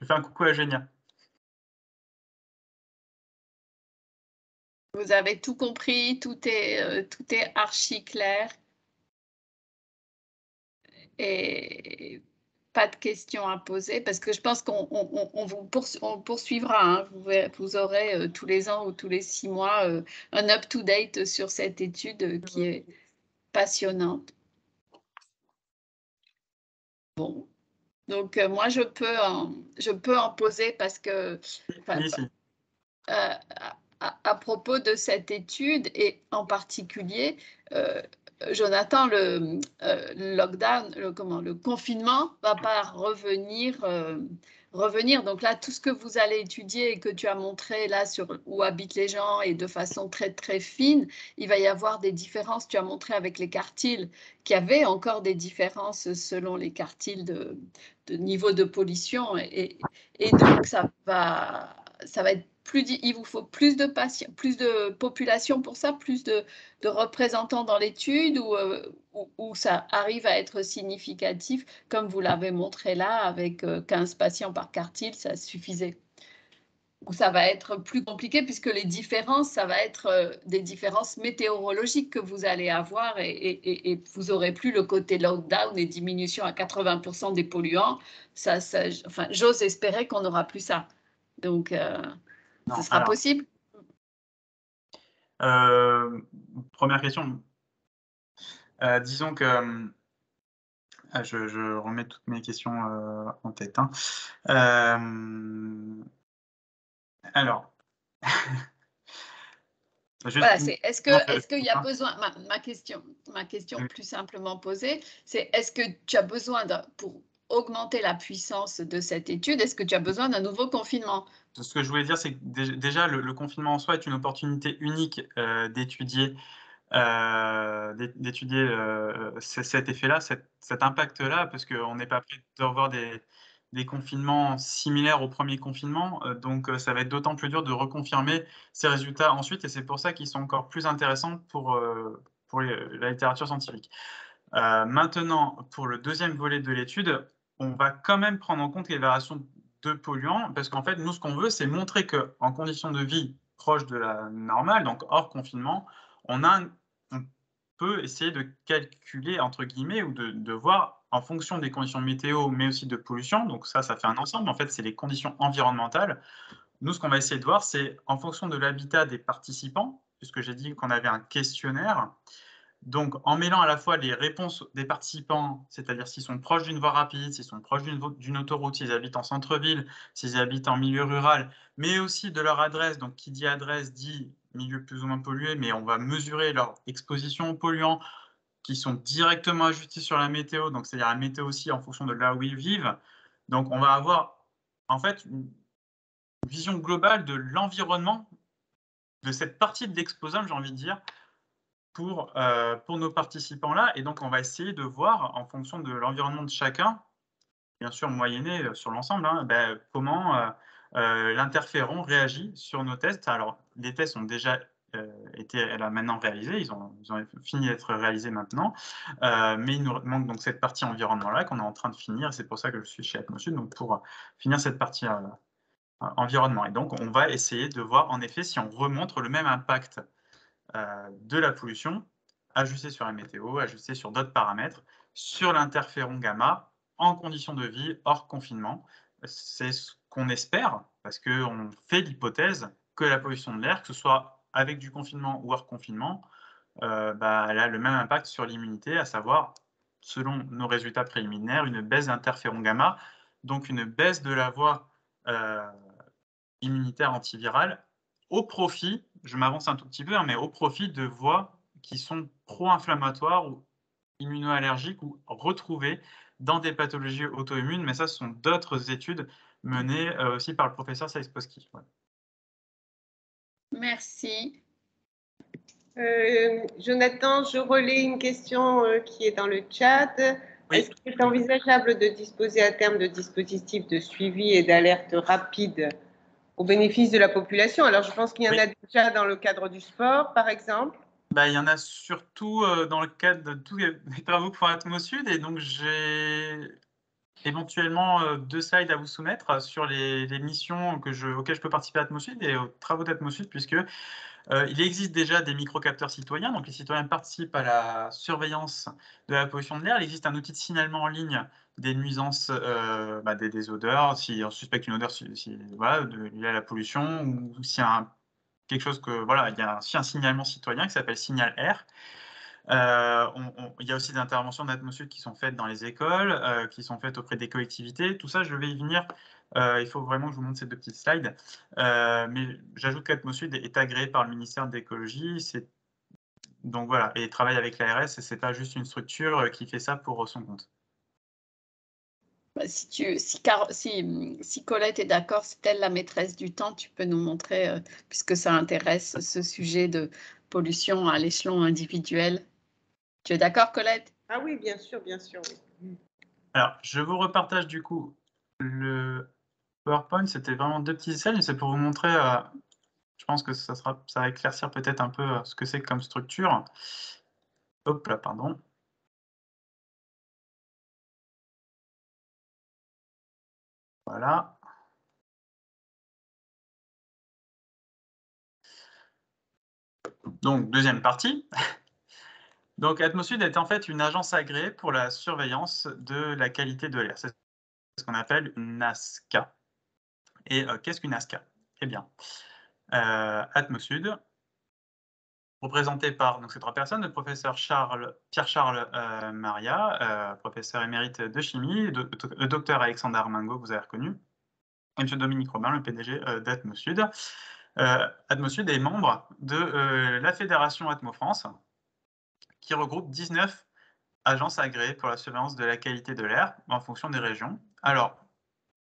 Je fais un coucou à Génia. Vous avez tout compris, tout est, euh, tout est archi clair. Et pas de questions à poser parce que je pense qu'on on, vous poursuivra. Hein. Vous, aurez euh, tous les ans ou tous les six mois euh, un up-to-date sur cette étude qui est passionnante. Bon, donc moi je peux en, je peux en poser parce que à, propos de cette étude et en particulier, euh, Jonathan, le, euh, lockdown, le, confinement va pas revenir. Euh, revenir. Donc là, tout ce que vous allez étudier et que tu as montré là sur où habitent les gens et de façon très très fine, il va y avoir des différences. Tu as montré avec les quartiles qu'il y avait encore des différences selon les quartiles de, de niveau de pollution et, et donc ça va, ça va être il vous faut plus de patients, plus de population pour ça, plus de, représentants dans l'étude euh, ou, ça arrive à être significatif, comme vous l'avez montré là, avec 15 euh, patients par quartile, ça suffisait. Ou ça va être plus compliqué puisque les différences, ça va être euh, des différences météorologiques que vous allez avoir et, vous aurez plus le côté lockdown et diminution à 80% des polluants. Ça, j'ose espérer qu'on n'aura plus ça. Donc, ce sera possible? Euh, Première question. Euh, disons que euh, je, remets toutes mes questions en tête. Hein. alors. est-ce que est-ce qu'il y a besoin ma, question ma question plus simplement posée c'est est-ce que tu as besoin de, pour augmenter la puissance de cette étude, est-ce que tu as besoin d'un nouveau confinement? Ce que je voulais dire, c'est que déjà, le, confinement en soi est une opportunité unique euh, d'étudier euh, euh, cet effet-là, cet, impact-là, parce qu'on n'est pas prêt de revoir des, confinements similaires au premier confinement. donc, ça va être d'autant plus dur de reconfirmer ces résultats ensuite, et c'est pour ça qu'ils sont encore plus intéressants pour la littérature scientifique. maintenant, pour le deuxième volet de l'étude, on va quand même prendre en compte les variations de polluants, parce qu'en fait, nous, ce qu'on veut, c'est montrer qu'en conditions de vie proches de la normale, donc hors confinement, on, a, on peut essayer de calculer, entre guillemets, ou de, de voir en fonction des conditions météo, mais aussi de pollution. Donc ça, ça fait un ensemble. En fait, c'est les conditions environnementales. Nous, ce qu'on va essayer de voir, c'est en fonction de l'habitat des participants, puisque j'ai dit qu'on avait un questionnaire, donc, en mêlant à la fois les réponses des participants, c'est-à-dire s'ils sont proches d'une voie rapide, s'ils sont proches d'une autoroute, s'ils habitent en centre-ville, s'ils habitent en milieu rural, mais aussi de leur adresse. Donc, qui dit adresse dit milieu plus ou moins pollué, mais on va mesurer leur exposition aux polluants qui sont directement ajustés sur la météo, donc c'est-à-dire la météo aussi en fonction de là où ils vivent. Donc, on va avoir en fait une vision globale de l'environnement de cette partie de l'exposant, j'ai envie de dire, pour, euh, pour nos participants-là. Et donc, on va essayer de voir, en fonction de l'environnement de chacun, bien sûr moyenné euh, sur l'ensemble, hein, ben, comment euh, l'interféron réagit sur nos tests. Alors, les tests ont déjà été elle a maintenant réalisé, ils ont, ils ont fini d'être réalisés maintenant, mais il nous manque donc cette partie environnement-là qu'on est en train de finir, c'est pour ça que je suis chez Atmosud, donc pour finir cette partie environnement. Et donc, on va essayer de voir en effet si on remontre le même impact de la pollution, ajustée sur la météo, ajustée sur d'autres paramètres, sur l'interféron gamma, en conditions de vie, hors confinement. C'est ce qu'on espère, parce qu'on fait l'hypothèse que la pollution de l'air, que ce soit avec du confinement ou hors confinement, euh, bah, elle a le même impact sur l'immunité, à savoir, selon nos résultats préliminaires, une baisse d'interféron gamma, donc une baisse de la voie euh, immunitaire antivirale au profit, je m'avance un tout petit peu, hein, mais au profit de voies qui sont pro-inflammatoires ou immunoallergiques ou retrouvées dans des pathologies auto-immunes. Mais ça, ce sont d'autres études menées euh, aussi par le professeur Saïs-Poski. Merci. Euh, Jonathan, je relais une question euh, qui est dans le chat. Est-ce qu'il est envisageable de disposer à terme de dispositifs de suivi et d'alerte rapide? Au bénéfice de la population. Alors, je pense qu'il y en a déjà dans le cadre du sport, par exemple. Bah, il y en a surtout euh, dans le cadre de tous les travaux que font Atmosud. Et donc, j'ai éventuellement euh, deux slides à vous soumettre sur les, missions que je, auxquelles je peux participer à Atmosud et aux travaux d'Atmosud, puisque euh, il existe déjà des microcapteurs citoyens. Donc, les citoyens participent à la surveillance de la pollution de l'air. Il existe un outil de signalement en ligne des nuisances, euh, bah, des, odeurs, si on suspecte une odeur si, voilà, liée à la pollution, ou s'il y a quelque chose que, voilà, il y a un signalement citoyen qui s'appelle Signal Air. Euh, il y a aussi des interventions d'Atmosud qui sont faites dans les écoles, euh, qui sont faites auprès des collectivités. Tout ça, je vais y venir. il faut vraiment que je vous montre ces deux petites slides. mais j'ajoute qu'Atmosud est agréé par le ministère de l'écologie. Donc voilà, et travaille avec l'ARS, et ce n'est pas juste une structure qui fait ça pour son compte. Bah, si, tu, si, si, Colette est d'accord, c'est elle la maîtresse du temps, tu peux nous montrer, euh, puisque ça intéresse ce sujet de pollution à l'échelon individuel. Tu es d'accord, Colette? Ah oui, bien sûr, bien sûr. Alors, je vous repartage du coup le PowerPoint. C'était vraiment deux petits mais c'est pour vous montrer, euh, je pense que ça, sera, ça va éclaircir peut-être un peu euh, ce que c'est comme structure. Hop là, pardon. Voilà. Donc, deuxième partie. Donc, Atmosud est en fait une agence agréée pour la surveillance de la qualité de l'air. C'est ce qu'on appelle une NASCA. Et euh, qu'est-ce qu'une NASCA Eh bien, euh, Atmosud, représenté par donc, ces trois personnes, le professeur Charles, Pierre-Charles euh, Maria, euh, professeur émérite de chimie, le docteur Alexandre Armango, que vous avez reconnu, et M. Dominique Robin, le PDG euh, d'Atmosud. Atmosud est membre de la Fédération Atmo-France, qui regroupe 19 agences agréées pour la surveillance de la qualité de l'air en fonction des régions. Alors,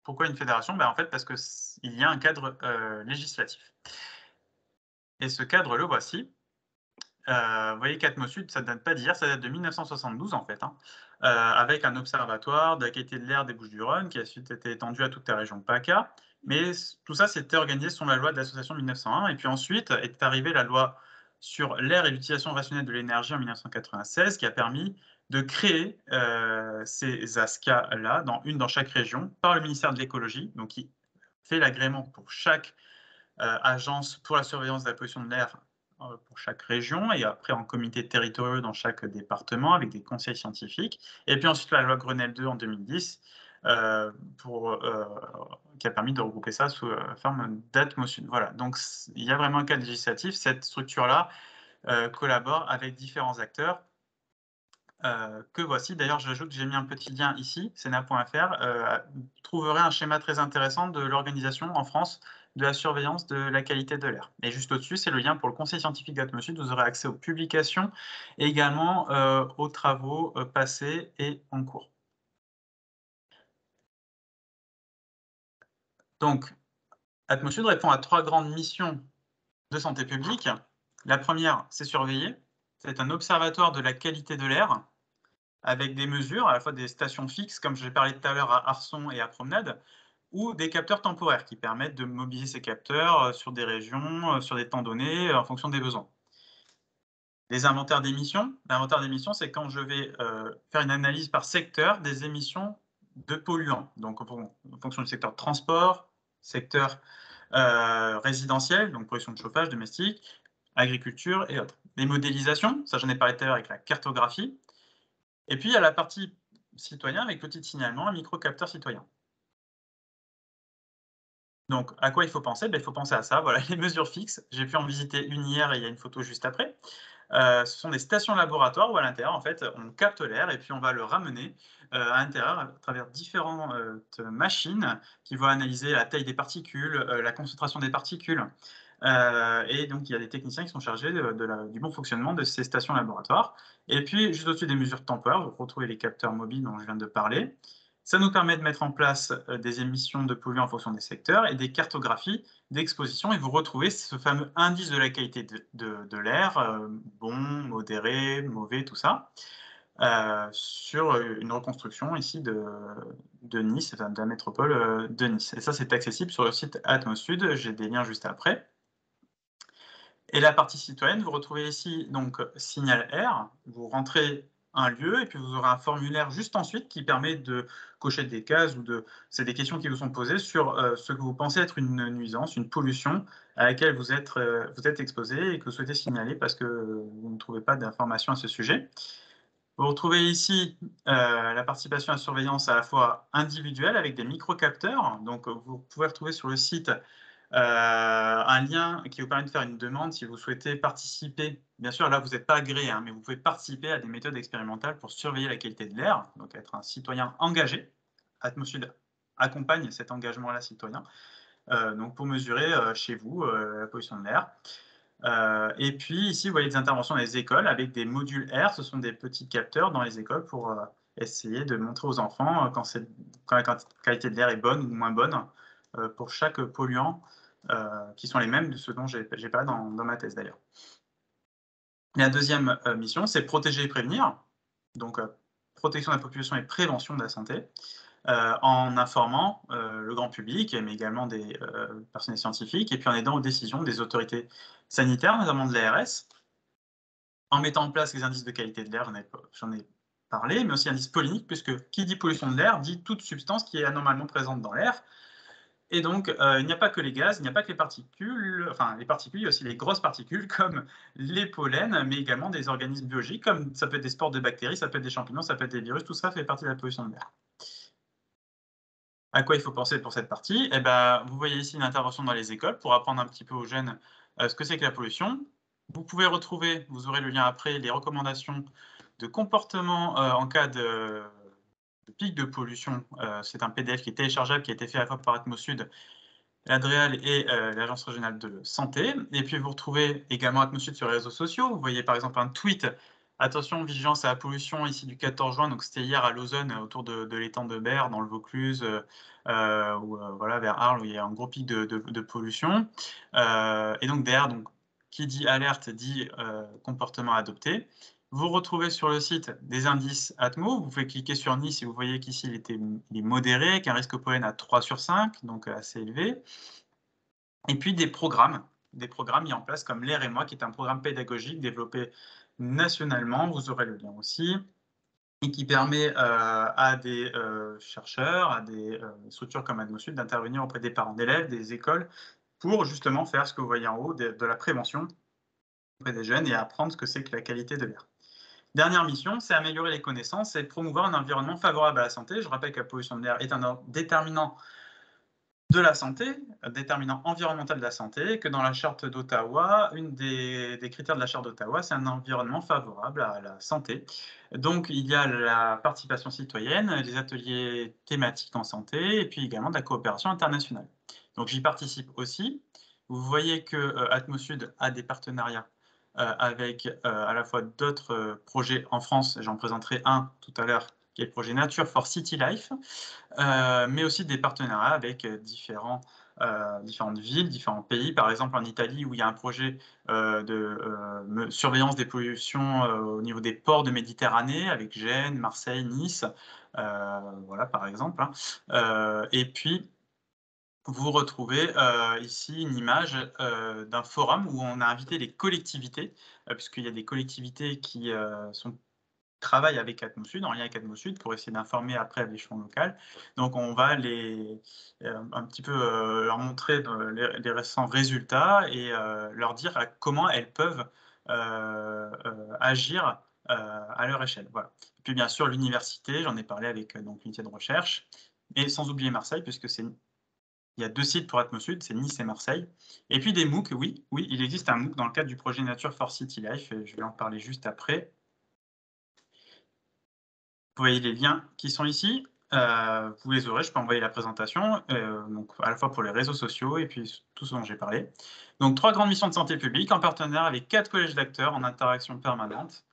pourquoi une fédération? Ben, En fait, parce qu'il y a un cadre législatif. Et ce cadre, le voici. Euh, vous voyez qu'Atmosud, ça ne date pas d'hier, ça date de 1972 en fait, hein. euh, avec un observatoire de la qualité de l'air des Bouches-du-Rhône qui a ensuite été étendu à toute la région PACA. Mais tout ça s'était organisé sous la loi de l'association 1901. Et puis ensuite est arrivée la loi sur l'air et l'utilisation rationnelle de l'énergie en 1996 qui a permis de créer ces ASCA-là, une dans chaque région, par le ministère de l'écologie, donc qui fait l'agrément pour chaque agence pour la surveillance de la pollution de l'air pour chaque région et après en comité territorial dans chaque département avec des conseils scientifiques. Et puis ensuite la loi Grenelle 2 en 2010 euh, euh, qui a permis de regrouper ça sous la forme d'Atmosud. Voilà, donc il y a vraiment un cadre législatif. Cette structure-là euh, collabore avec différents acteurs que voici. D'ailleurs, j'ajoute, j'ai mis un petit lien ici, sena.fr. vous trouverez un schéma très intéressant de l'organisation en France de la surveillance de la qualité de l'air. Et juste au-dessus, c'est le lien pour le Conseil scientifique d'Atmosud. Vous aurez accès aux publications et également aux travaux passés et en cours. Donc, Atmosud répond à trois grandes missions de santé publique. La première, c'est surveiller. C'est un observatoire de la qualité de l'air avec des mesures, à la fois des stations fixes, comme j'ai parlé tout à l'heure à Arson et à Promenade, ou des capteurs temporaires qui permettent de mobiliser ces capteurs euh, sur des régions, euh, sur des temps donnés, en fonction des besoins. Les inventaires d'émissions. L'inventaire d'émissions, c'est quand je vais euh, faire une analyse par secteur des émissions de polluants. Donc, en fonction du secteur de transport, secteur euh, résidentiel, donc production de chauffage domestique, agriculture et autres. Les modélisations, ça j'en ai parlé tout à l'heure avec la cartographie. Et puis il y a la partie citoyen avec petit signalement, un micro-capteur citoyen. Donc, à quoi il faut penser? Ben, Il faut penser à ça. Voilà, les mesures fixes. J'ai pu en visiter une hier et il y a une photo juste après. Euh, ce sont des stations laboratoires où à l'intérieur, en fait, on capte l'air et puis on va le ramener euh, à l'intérieur à travers différentes euh, machines qui vont analyser la taille des particules, la concentration des particules. et donc, il y a des techniciens qui sont chargés du bon fonctionnement de ces stations laboratoires. Et puis, juste au-dessus des mesures temporaires, vous retrouvez les capteurs mobiles dont je viens de parler. Ça nous permet de mettre en place euh, des émissions de polluants en fonction des secteurs et des cartographies d'exposition. Et vous retrouvez ce fameux indice de la qualité de, l'air, euh, bon, modéré, mauvais, tout ça, euh, sur une reconstruction ici de, Nice, de la métropole de Nice. Et ça, c'est accessible sur le site Atmosud. J'ai des liens juste après. Et la partie citoyenne, vous retrouvez ici donc signal air. Vous rentrez un lieu et puis vous aurez un formulaire juste ensuite qui permet de cocher des cases ou de. C'est des questions qui vous sont posées sur euh, ce que vous pensez être une nuisance, une pollution à laquelle vous êtes, euh, vous êtes exposé et que vous souhaitez signaler parce que vous ne trouvez pas d'informations à ce sujet. Vous retrouvez ici euh, la participation à la surveillance à la fois individuelle avec des microcapteurs. Donc, vous pouvez retrouver sur le site un lien qui vous permet de faire une demande si vous souhaitez participer. Bien sûr, là, vous n'êtes pas agréé, hein, mais vous pouvez participer à des méthodes expérimentales pour surveiller la qualité de l'air, donc être un citoyen engagé. Atmosud accompagne cet engagement-là citoyen, euh, donc pour mesurer euh, chez vous la pollution de l'air. et puis ici, vous voyez des interventions dans les écoles avec des modules air. Ce sont des petits capteurs dans les écoles pour essayer de montrer aux enfants quand, la qualité de l'air est bonne ou moins bonne pour chaque polluant euh, qui sont les mêmes de ceux dont j'ai parlé dans, ma thèse d'ailleurs. La deuxième euh, mission, c'est protéger et prévenir, donc euh, protection de la population et prévention de la santé, en informant le grand public, mais également des personnels scientifiques, et puis en aidant aux décisions des autorités sanitaires, notamment de l'ARS, en mettant en place les indices de qualité de l'air, j'en ai parlé, mais aussi indices polliniques, puisque qui dit pollution de l'air dit toute substance qui est anormalement présente dans l'air, et donc, euh, il n'y a pas que les gaz, il n'y a pas que les particules, enfin les particules, il y a aussi les grosses particules comme les pollens, mais également des organismes biologiques, comme ça peut être des spores de bactéries, ça peut être des champignons, ça peut être des virus, tout ça fait partie de la pollution de l'air. À quoi il faut penser pour cette partie? Eh ben, Vous voyez ici une intervention dans les écoles pour apprendre un petit peu aux jeunes euh, ce que c'est que la pollution. Vous pouvez retrouver, vous aurez le lien après, les recommandations de comportement euh, en cas de pic de pollution. Euh, c'est un PDF qui est téléchargeable, qui a été fait à la fois par Atmosud, l'Adréal et euh, l'Agence régionale de santé. Et puis vous retrouvez également Atmosud sur les réseaux sociaux. Vous voyez par exemple un tweet Attention, vigilance à la pollution ici du 14 juin, donc c'était hier à Lausanne, autour de, l'étang de Berre, dans le Vaucluse, euh, ou voilà, vers Arles, où il y a un gros pic de, de pollution. et donc derrière, donc, qui dit alerte dit comportement adopté. Vous retrouvez sur le site des indices Atmo. Vous pouvez cliquer sur Nice et vous voyez qu'ici, il, est modéré, avec un risque pollen à 3 sur 5, donc assez élevé. Et puis des programmes, des programmes mis en place comme L'air et moi, qui est un programme pédagogique développé nationalement. Vous aurez le lien aussi. et qui permet à des chercheurs, à des structures comme Atmosud d'intervenir auprès des parents d'élèves, des écoles, pour justement faire ce que vous voyez en haut, de la prévention auprès des jeunes et apprendre ce que c'est que la qualité de l'air. Dernière mission, c'est améliorer les connaissances et promouvoir un environnement favorable à la santé. Je rappelle que la pollution de l'air est un déterminant de la santé, déterminant environnemental de la santé, que dans la charte d'Ottawa, une des, critères de la charte d'Ottawa, c'est un environnement favorable à la santé. Donc, il y a la participation citoyenne, les ateliers thématiques en santé, et puis également de la coopération internationale. Donc, j'y participe aussi. Vous voyez que euh, Atmosud a des partenariats euh, avec euh, à la fois d'autres euh, projets en France, j'en présenterai un tout à l'heure, qui est le projet Nature for City Life, mais aussi des partenariats avec différentes villes, différents pays. Par exemple, en Italie, où il y a un projet de surveillance des pollutions au niveau des ports de Méditerranée, avec Gênes, Marseille, Nice, voilà, par exemple. Hein. et puis, vous retrouvez euh, ici une image euh, d'un forum où on a invité les collectivités, euh, puisqu'il y a des collectivités qui travaillent avec Atmosud, en lien avec Atmosud, pour essayer d'informer après à l'échelon local. Donc on va les, un petit peu leur montrer les, récents résultats et leur dire comment elles peuvent agir à leur échelle. Puis bien sûr l'université, j'en ai parlé avec l'unité de recherche, et sans oublier Marseille, puisque c'est il y a deux sites pour Atmosud, c'est Nice et Marseille. Et puis des MOOC, oui, oui, il existe un MOOC dans le cadre du projet Nature for City Life, je vais en parler juste après. Vous voyez les liens qui sont ici. Euh, vous les aurez, je peux envoyer la présentation, euh, donc à la fois pour les réseaux sociaux et puis tout ce dont j'ai parlé. Donc trois grandes missions de santé publique en partenaire avec quatre collèges d'acteurs en interaction permanente.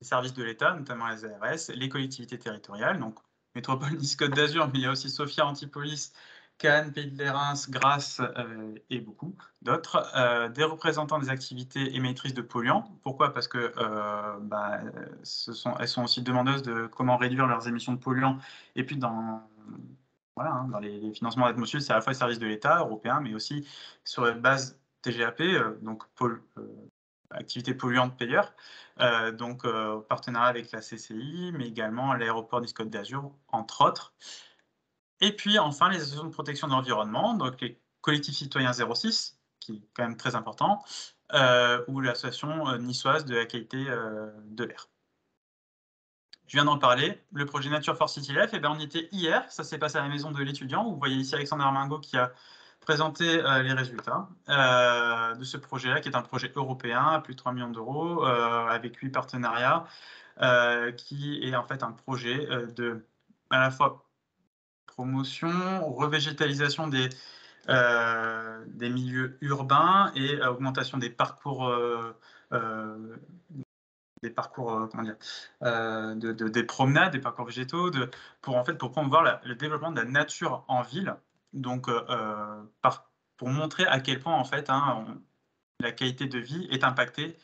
Les services de l'État, notamment les ARS, les collectivités territoriales, donc Métropole Nice Côte d'Azur, mais il y a aussi Sophia Antipolis, Cannes, Pays de l'Érins, Grasse euh, et beaucoup d'autres, euh, des représentants des activités émettrices de polluants. Pourquoi? Parce que euh, bah, sont, elles sont aussi demandeuses de comment réduire leurs émissions de polluants. Et puis dans, hein, les, financements d'atmosphère, c'est à la fois les services de l'État européen, mais aussi sur la base TGAP, donc activité polluante donc partenariat avec la CCI, mais également l'aéroport du Côte d'Azur, entre autres. Et puis enfin, les associations de protection de l'environnement, donc les collectifs citoyens 06, qui est quand même très important, euh, ou l'association euh, niçoise de la qualité euh, de l'air. Je viens d'en parler, le projet Nature for City Life, eh bien on était hier, ça s'est passé à la maison de l'étudiant, vous voyez ici Alexandre Armingo qui a présenté les résultats de ce projet-là, qui est un projet européen à plus de 3 millions d'euros, avec huit partenariats, qui est en fait un projet de à la fois promotion, revégétalisation des, euh, des milieux urbains et euh, augmentation des parcours, euh, des parcours comment dire, de, des promenades, des parcours végétaux, pour en fait pour promouvoir le développement de la nature en ville. Donc pour montrer à quel point en fait hein, la qualité de vie est impactée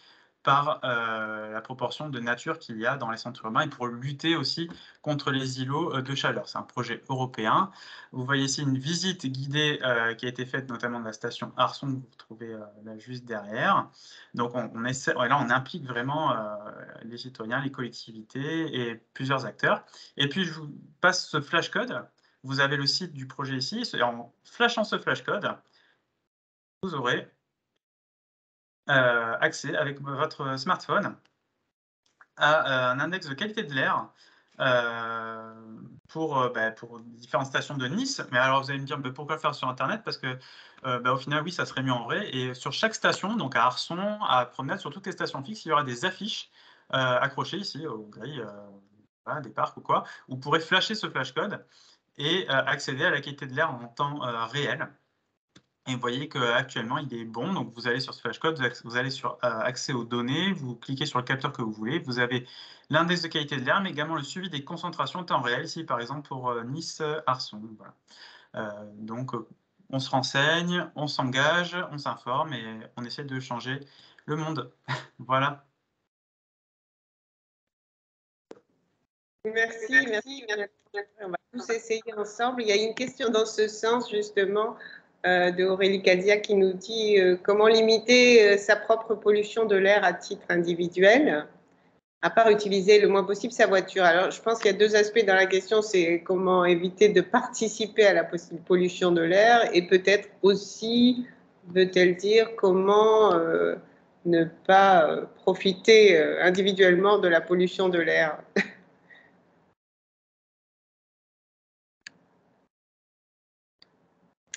par euh, la proportion de nature qu'il y a dans les centres urbains et pour lutter aussi contre les îlots euh, de chaleur. C'est un projet européen. Vous voyez ici une visite guidée euh, qui a été faite notamment de la station Arson, que vous retrouvez là juste derrière. Donc on, essaie, là on implique vraiment les citoyens, les collectivités et plusieurs acteurs. Et puis je vous passe ce flash code. Vous avez le site du projet ici. En flashant ce flash code, vous aurez accès avec votre smartphone à euh, un index de qualité de l'air euh, pour, bah, pour différentes stations de Nice. Mais alors vous allez me dire pourquoi faire sur Internet? Parce que bah, au final, oui, ça serait mieux en vrai. Et sur chaque station, donc à Arson, à Promenade, sur toutes les stations fixes, il y aura des affiches accrochées ici aux grilles des parcs ou quoi. Vous pourrez flasher ce flash code et accéder à la qualité de l'air en temps réel. Et vous voyez qu'actuellement, il est bon. Donc, vous allez sur ce flashcode, vous allez sur euh, accès aux données, vous cliquez sur le capteur que vous voulez. Vous avez l'index de qualité de l'air, mais également le suivi des concentrations en temps réel, ici, par exemple, pour euh, Nice-Arson. Euh, donc, on se renseigne, on s'engage, on s'informe et on essaie de changer le monde. voilà. Merci, merci, merci. On va tous essayer ensemble. Il y a une question dans ce sens, justement. Euh, de Aurélie Cadia qui nous dit euh, comment limiter euh, sa propre pollution de l'air à titre individuel. à part utiliser le moins possible sa voiture. Alors, je pense qu'il y a deux aspects dans la question, c'est comment éviter de participer à la pollution de l'air et peut-être aussi, veut-elle dire, comment ne pas profiter individuellement de la pollution de l'air.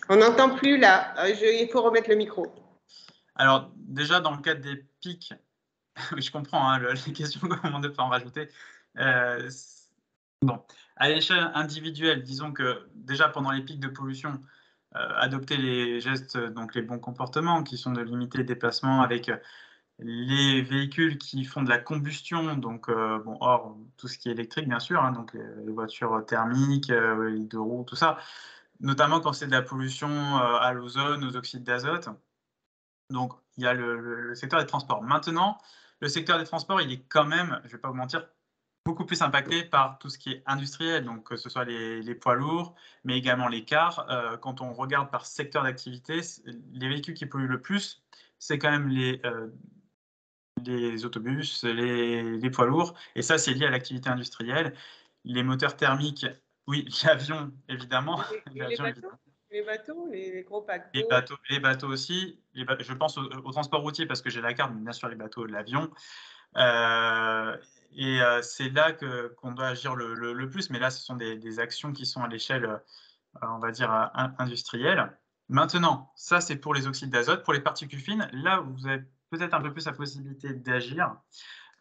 On n'entend plus là, il faut remettre le micro. Alors, déjà, dans le cadre des pics je comprends hein, les questions, comment ne pas en rajouter. Euh, à l'échelle individuelle, disons que déjà pendant les pics de pollution, euh, adopter les gestes, donc les bons comportements, qui sont de limiter les déplacements avec les véhicules qui font de la combustion, donc bon, hors tout ce qui est électrique bien sûr, hein, donc les, voitures thermiques, les deux roues, tout ça, notamment quand c'est de la pollution à l'ozone, aux oxydes d'azote. Donc il y a le, secteur des transports. Maintenant, le secteur des transports, il est quand même, je ne vais pas vous mentir, beaucoup plus impacté par tout ce qui est industriel, donc que ce soit les, poids lourds, mais également les cars. Euh, quand on regarde par secteur d'activité, les véhicules qui polluent le plus, c'est quand même les, euh, les autobus, les, poids lourds, et ça, c'est lié à l'activité industrielle. Les moteurs thermiques, oui, l'avion, évidemment. Les bateaux, les, gros paquebots. Les bateaux, les bateaux aussi. je pense au, transport routier parce que j'ai la carte, mais bien sûr les bateaux, l'avion. Euh, et euh, c'est là qu'on doit agir le, plus. Mais là, ce sont des, actions qui sont à l'échelle, euh, on va dire, industrielle. Maintenant, ça, c'est pour les oxydes d'azote. Pour les particules fines, là, vous avez peut-être un peu plus la possibilité d'agir.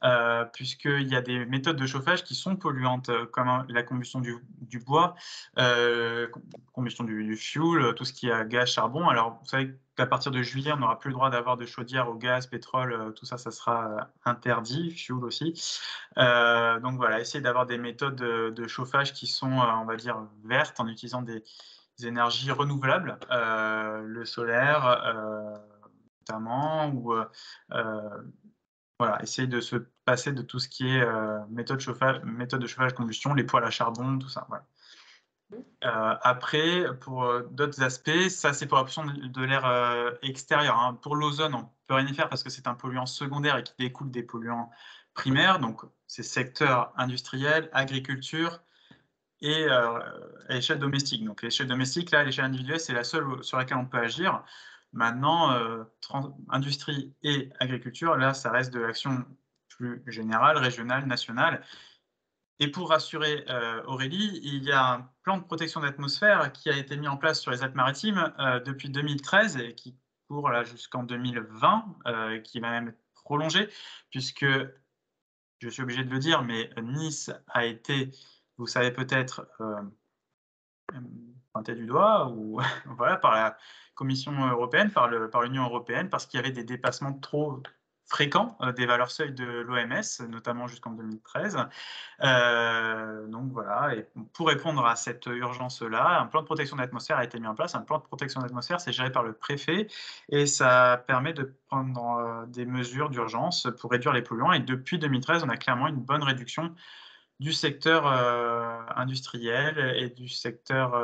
Euh, puisqu'il y a des méthodes de chauffage qui sont polluantes, euh, comme la combustion du, bois, euh, combustion du, fuel, tout ce qui est gaz, charbon. Alors, vous savez qu'à partir de juillet, on n'aura plus le droit d'avoir de chaudière au gaz, pétrole, tout ça, ça sera interdit, fuel aussi. donc voilà, essayer d'avoir des méthodes de, chauffage qui sont, on va dire, vertes en utilisant des, énergies renouvelables, le solaire notamment, ou voilà, essayer de se passer de tout ce qui est euh, méthode, chauffage, de chauffage combustion, les poêles à charbon, tout ça. Euh, après, pour euh, d'autres aspects, ça c'est pour l'option de, l'air extérieur. Hein. Pour l'ozone, on peut rien y faire parce que c'est un polluant secondaire et qui découle des polluants primaires. Donc, c'est secteur industriel, agriculture et à l'échelle domestique. Donc, l'échelle domestique, là, l'échelle individuelle, c'est la seule sur laquelle on peut agir. Maintenant, industrie et agriculture, là, ça reste de l'action plus générale, régionale, nationale. Et pour rassurer euh, Aurélie, il y a un plan de protection de l'atmosphère qui a été mis en place sur les Alpes-Maritimes euh, depuis 2013 et qui court là jusqu'en 2020, euh, qui va même être prolongé, puisque, je suis obligé de le dire, mais Nice a été, vous savez peut-être, pointé du doigt, ou voilà, par la Commission européenne, par l'Union européenne, parce qu'il y avait des dépassements trop fréquents euh, des valeurs seuils de l'OMS, notamment jusqu'en 2013. Euh, donc voilà, et pour répondre à cette urgence-là, un plan de protection de l'atmosphère a été mis en place. Un plan de protection de l'atmosphère, c'est géré par le préfet et ça permet de prendre euh, des mesures d'urgence pour réduire les polluants. Et depuis 2013, on a clairement une bonne réduction du secteur industriel et du secteur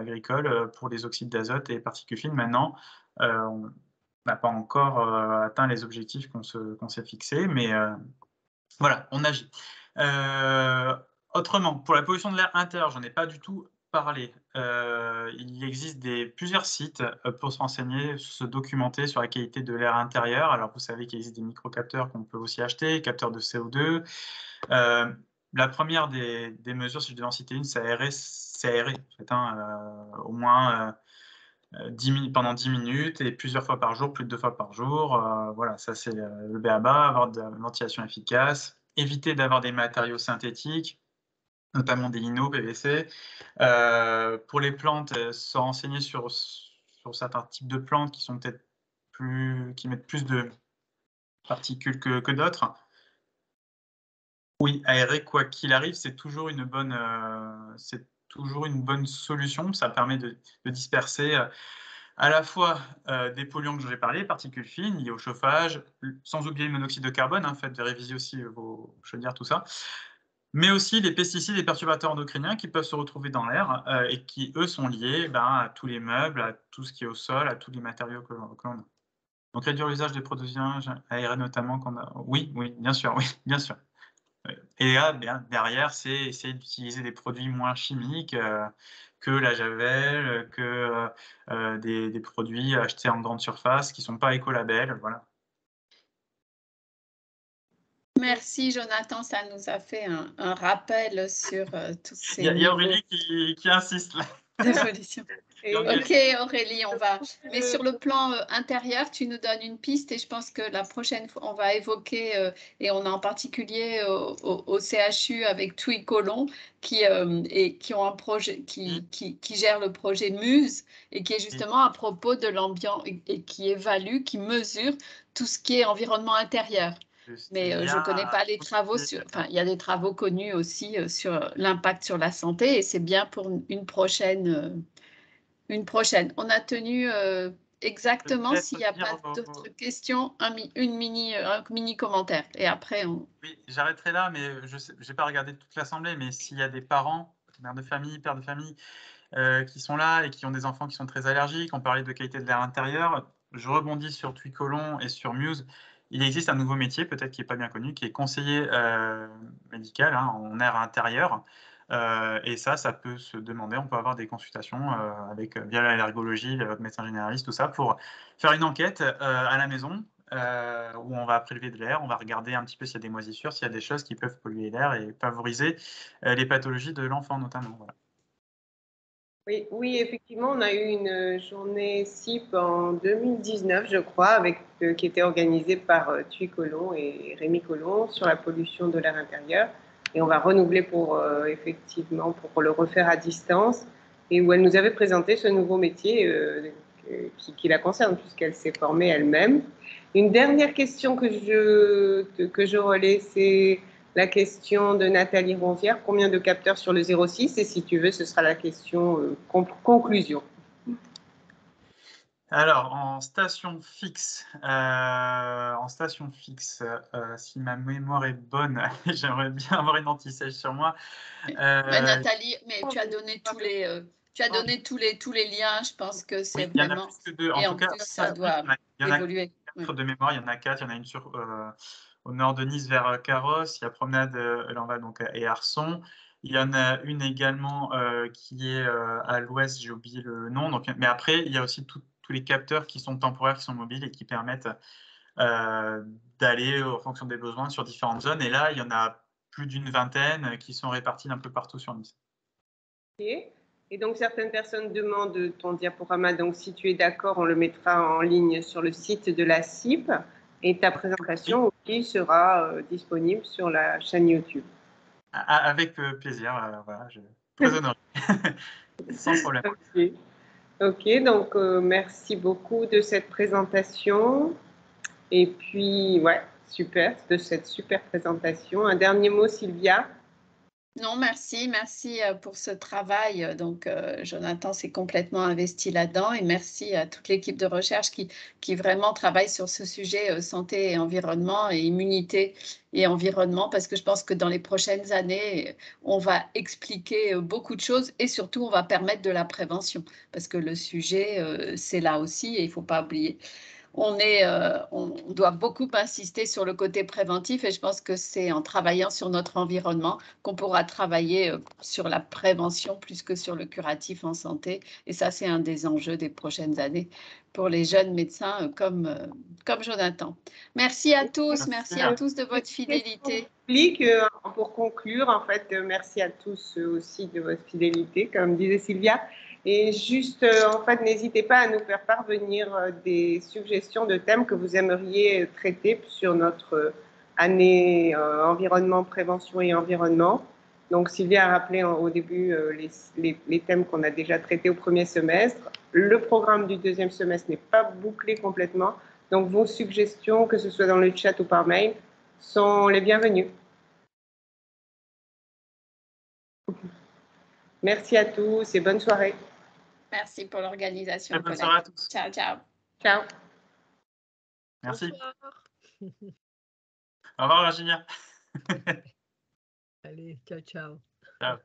agricole pour les oxydes d'azote et particules fines. Maintenant, n'a pas encore euh, atteint les objectifs qu'on s'est fixés, mais euh, voilà, on agit. Euh, autrement, pour la pollution de l'air intérieur, j'en ai pas du tout parlé. il existe plusieurs sites pour se renseigner, se documenter sur la qualité de l'air intérieur. Alors, vous savez qu'il existe des microcapteurs qu'on peut aussi acheter, capteurs de CO2. La première des, mesures, si je devais en citer une, c'est aérer, hein, au moins 10 pendant 10 minutes et plusieurs fois par jour, plus de deux fois par jour. Euh, voilà, ça c'est le BABA, avoir de la ventilation efficace, éviter d'avoir des matériaux synthétiques, notamment des lino, PVC. Euh, pour les plantes, euh, se renseigner sur, certains types de plantes qui sont peut-être plus, qui mettent plus de particules que d'autres. Oui, aérer quoi qu'il arrive, c'est toujours une bonne, c'est toujours une bonne solution. Ça permet de, disperser euh, à la fois euh, des polluants que j'ai parlé, particules fines liées au chauffage, sans oublier le monoxyde de carbone, en hein, fait, de réviser aussi euh, vos chaudières, tout ça, mais aussi les pesticides et perturbateurs endocriniens qui peuvent se retrouver dans l'air et qui, eux, sont liés ben, à tous les meubles, à tout ce qui est au sol, à tous les matériaux que l'on a. Donc réduire l'usage des produits aérés notamment. a... Oui, oui, bien sûr, oui, bien sûr. Et là, derrière, c'est essayer d'utiliser des produits moins chimiques que la javel, que des, produits achetés en grande surface qui ne sont pas écolabels. Voilà. Merci Jonathan, ça nous a fait un, rappel sur tous ces. Il y a, Aurélie qui, qui insiste là. Ok Aurélie, on va. Mais sur le plan euh, intérieur, tu nous donnes une piste et je pense que la prochaine fois, on va évoquer, euh, et on a en particulier au, CHU avec Tui Colon, qui, euh, et, qui ont un projet, qui, mm. qui, qui, gère le projet Muse et qui est justement à propos de l'ambiance et qui évalue, qui mesure tout ce qui est environnement intérieur. Mais je ne connais pas les travaux sur. Enfin, il y a des travaux connus aussi sur l'impact sur la santé et c'est bien pour une prochaine une prochaine. On a tenu euh, exactement, s'il n'y a pas d'autres questions, un, une mini, un mini commentaire. Et après, on... Oui, j'arrêterai là, mais je n'ai pas regardé toute l'Assemblée, mais s'il y a des parents, mères de famille, pères de famille, euh, qui sont là et qui ont des enfants qui sont très allergiques, on parlait de qualité de l'air intérieur, je rebondis sur Tuicolon et sur Muse. Il existe un nouveau métier, peut-être qui n'est pas bien connu, qui est conseiller euh, médical hein, en air intérieur. Euh, et ça, ça peut se demander, on peut avoir des consultations euh, avec, via l'allergologie, via votre médecin généraliste, tout ça, pour faire une enquête à la maison où on va prélever de l'air, on va regarder un petit peu s'il y a des moisissures, s'il y a des choses qui peuvent polluer l'air et favoriser les pathologies de l'enfant notamment. Oui, effectivement, on a eu une journée CIP en 2019, je crois, avec, qui était organisée par Thuy Colomb et Rémi Colomb sur la pollution de l'air intérieur et on va renouveler pour euh, effectivement pour le refaire à distance et où elle nous avait présenté ce nouveau métier euh, qui, la concerne puisqu'elle s'est formée elle-même. Une dernière question que je, que je relais, c'est la question de Nathalie Ronvière. Combien de capteurs sur le 06 Et si tu veux, ce sera la question euh, conclusion. Alors, en station fixe, euh, en station fixe, euh, si ma mémoire est bonne, j'aimerais bien avoir une anti-sèche sur moi. Nathalie, mais tu as donné tous les, tu as donné tous les, tous les liens. Je pense que c'est vraiment. Il y en a plus que deux. En tout cas, ça doit évoluer. de mémoire, il y en a quatre. Il y en a une sur au nord de Nice vers Carros. Il y a Promenade va donc et Arson. Il y en a une également qui est à l'ouest, j'ai oublié le nom. Donc, mais après, il y a aussi tous les capteurs qui sont temporaires, qui sont mobiles et qui permettent euh, d'aller en fonction des besoins sur différentes zones. Et là, il y en a plus d'une vingtaine qui sont répartis un peu partout sur Nice. Et donc, certaines personnes demandent ton diaporama. Donc, si tu es d'accord, on le mettra en ligne sur le site de la CIP. Et ta présentation sera euh, disponible sur la chaîne YouTube. Avec euh, plaisir. voilà, je... Très honoré. Sans problème. Ok, donc euh, merci beaucoup de cette présentation. Et puis, ouais, super, de cette super présentation. Un dernier mot, Sylvia? Non, merci. Merci euh, pour ce travail. Donc, euh, Jonathan s'est complètement investi là-dedans et merci à toute l'équipe de recherche qui, qui vraiment travaille sur ce sujet euh, santé et environnement et immunité et environnement parce que je pense que dans les prochaines années, on va expliquer beaucoup de choses et surtout, on va permettre de la prévention parce que le sujet, c'est là aussi et il ne faut pas oublier on, est, euh, on doit beaucoup insister sur le côté préventif et je pense que c'est en travaillant sur notre environnement qu'on pourra travailler euh, sur la prévention plus que sur le curatif en santé. Et ça, c'est un des enjeux des prochaines années pour les jeunes médecins euh, comme, comme Jonathan. Merci à tous, merci à tous de votre fidélité. Pour conclure, en fait, merci à tous aussi de votre fidélité, comme disait Sylvia. Et juste, euh, en fait, n'hésitez pas à nous faire parvenir euh, des suggestions de thèmes que vous aimeriez traiter sur notre euh, année environnement, prévention et environnement. Donc, Sylvia a rappelé au début les, les, thèmes qu'on a déjà traités au premier semestre. Le programme du deuxième semestre n'est pas bouclé complètement. Donc, vos suggestions, que ce soit dans le chat ou par mail, sont les bienvenues. Merci à tous et bonne soirée. Merci pour l'organisation. Bonne soirée à tous. Ciao, ciao. Ciao. Merci. Au revoir, Virginia. Allez, ciao, ciao. Ciao.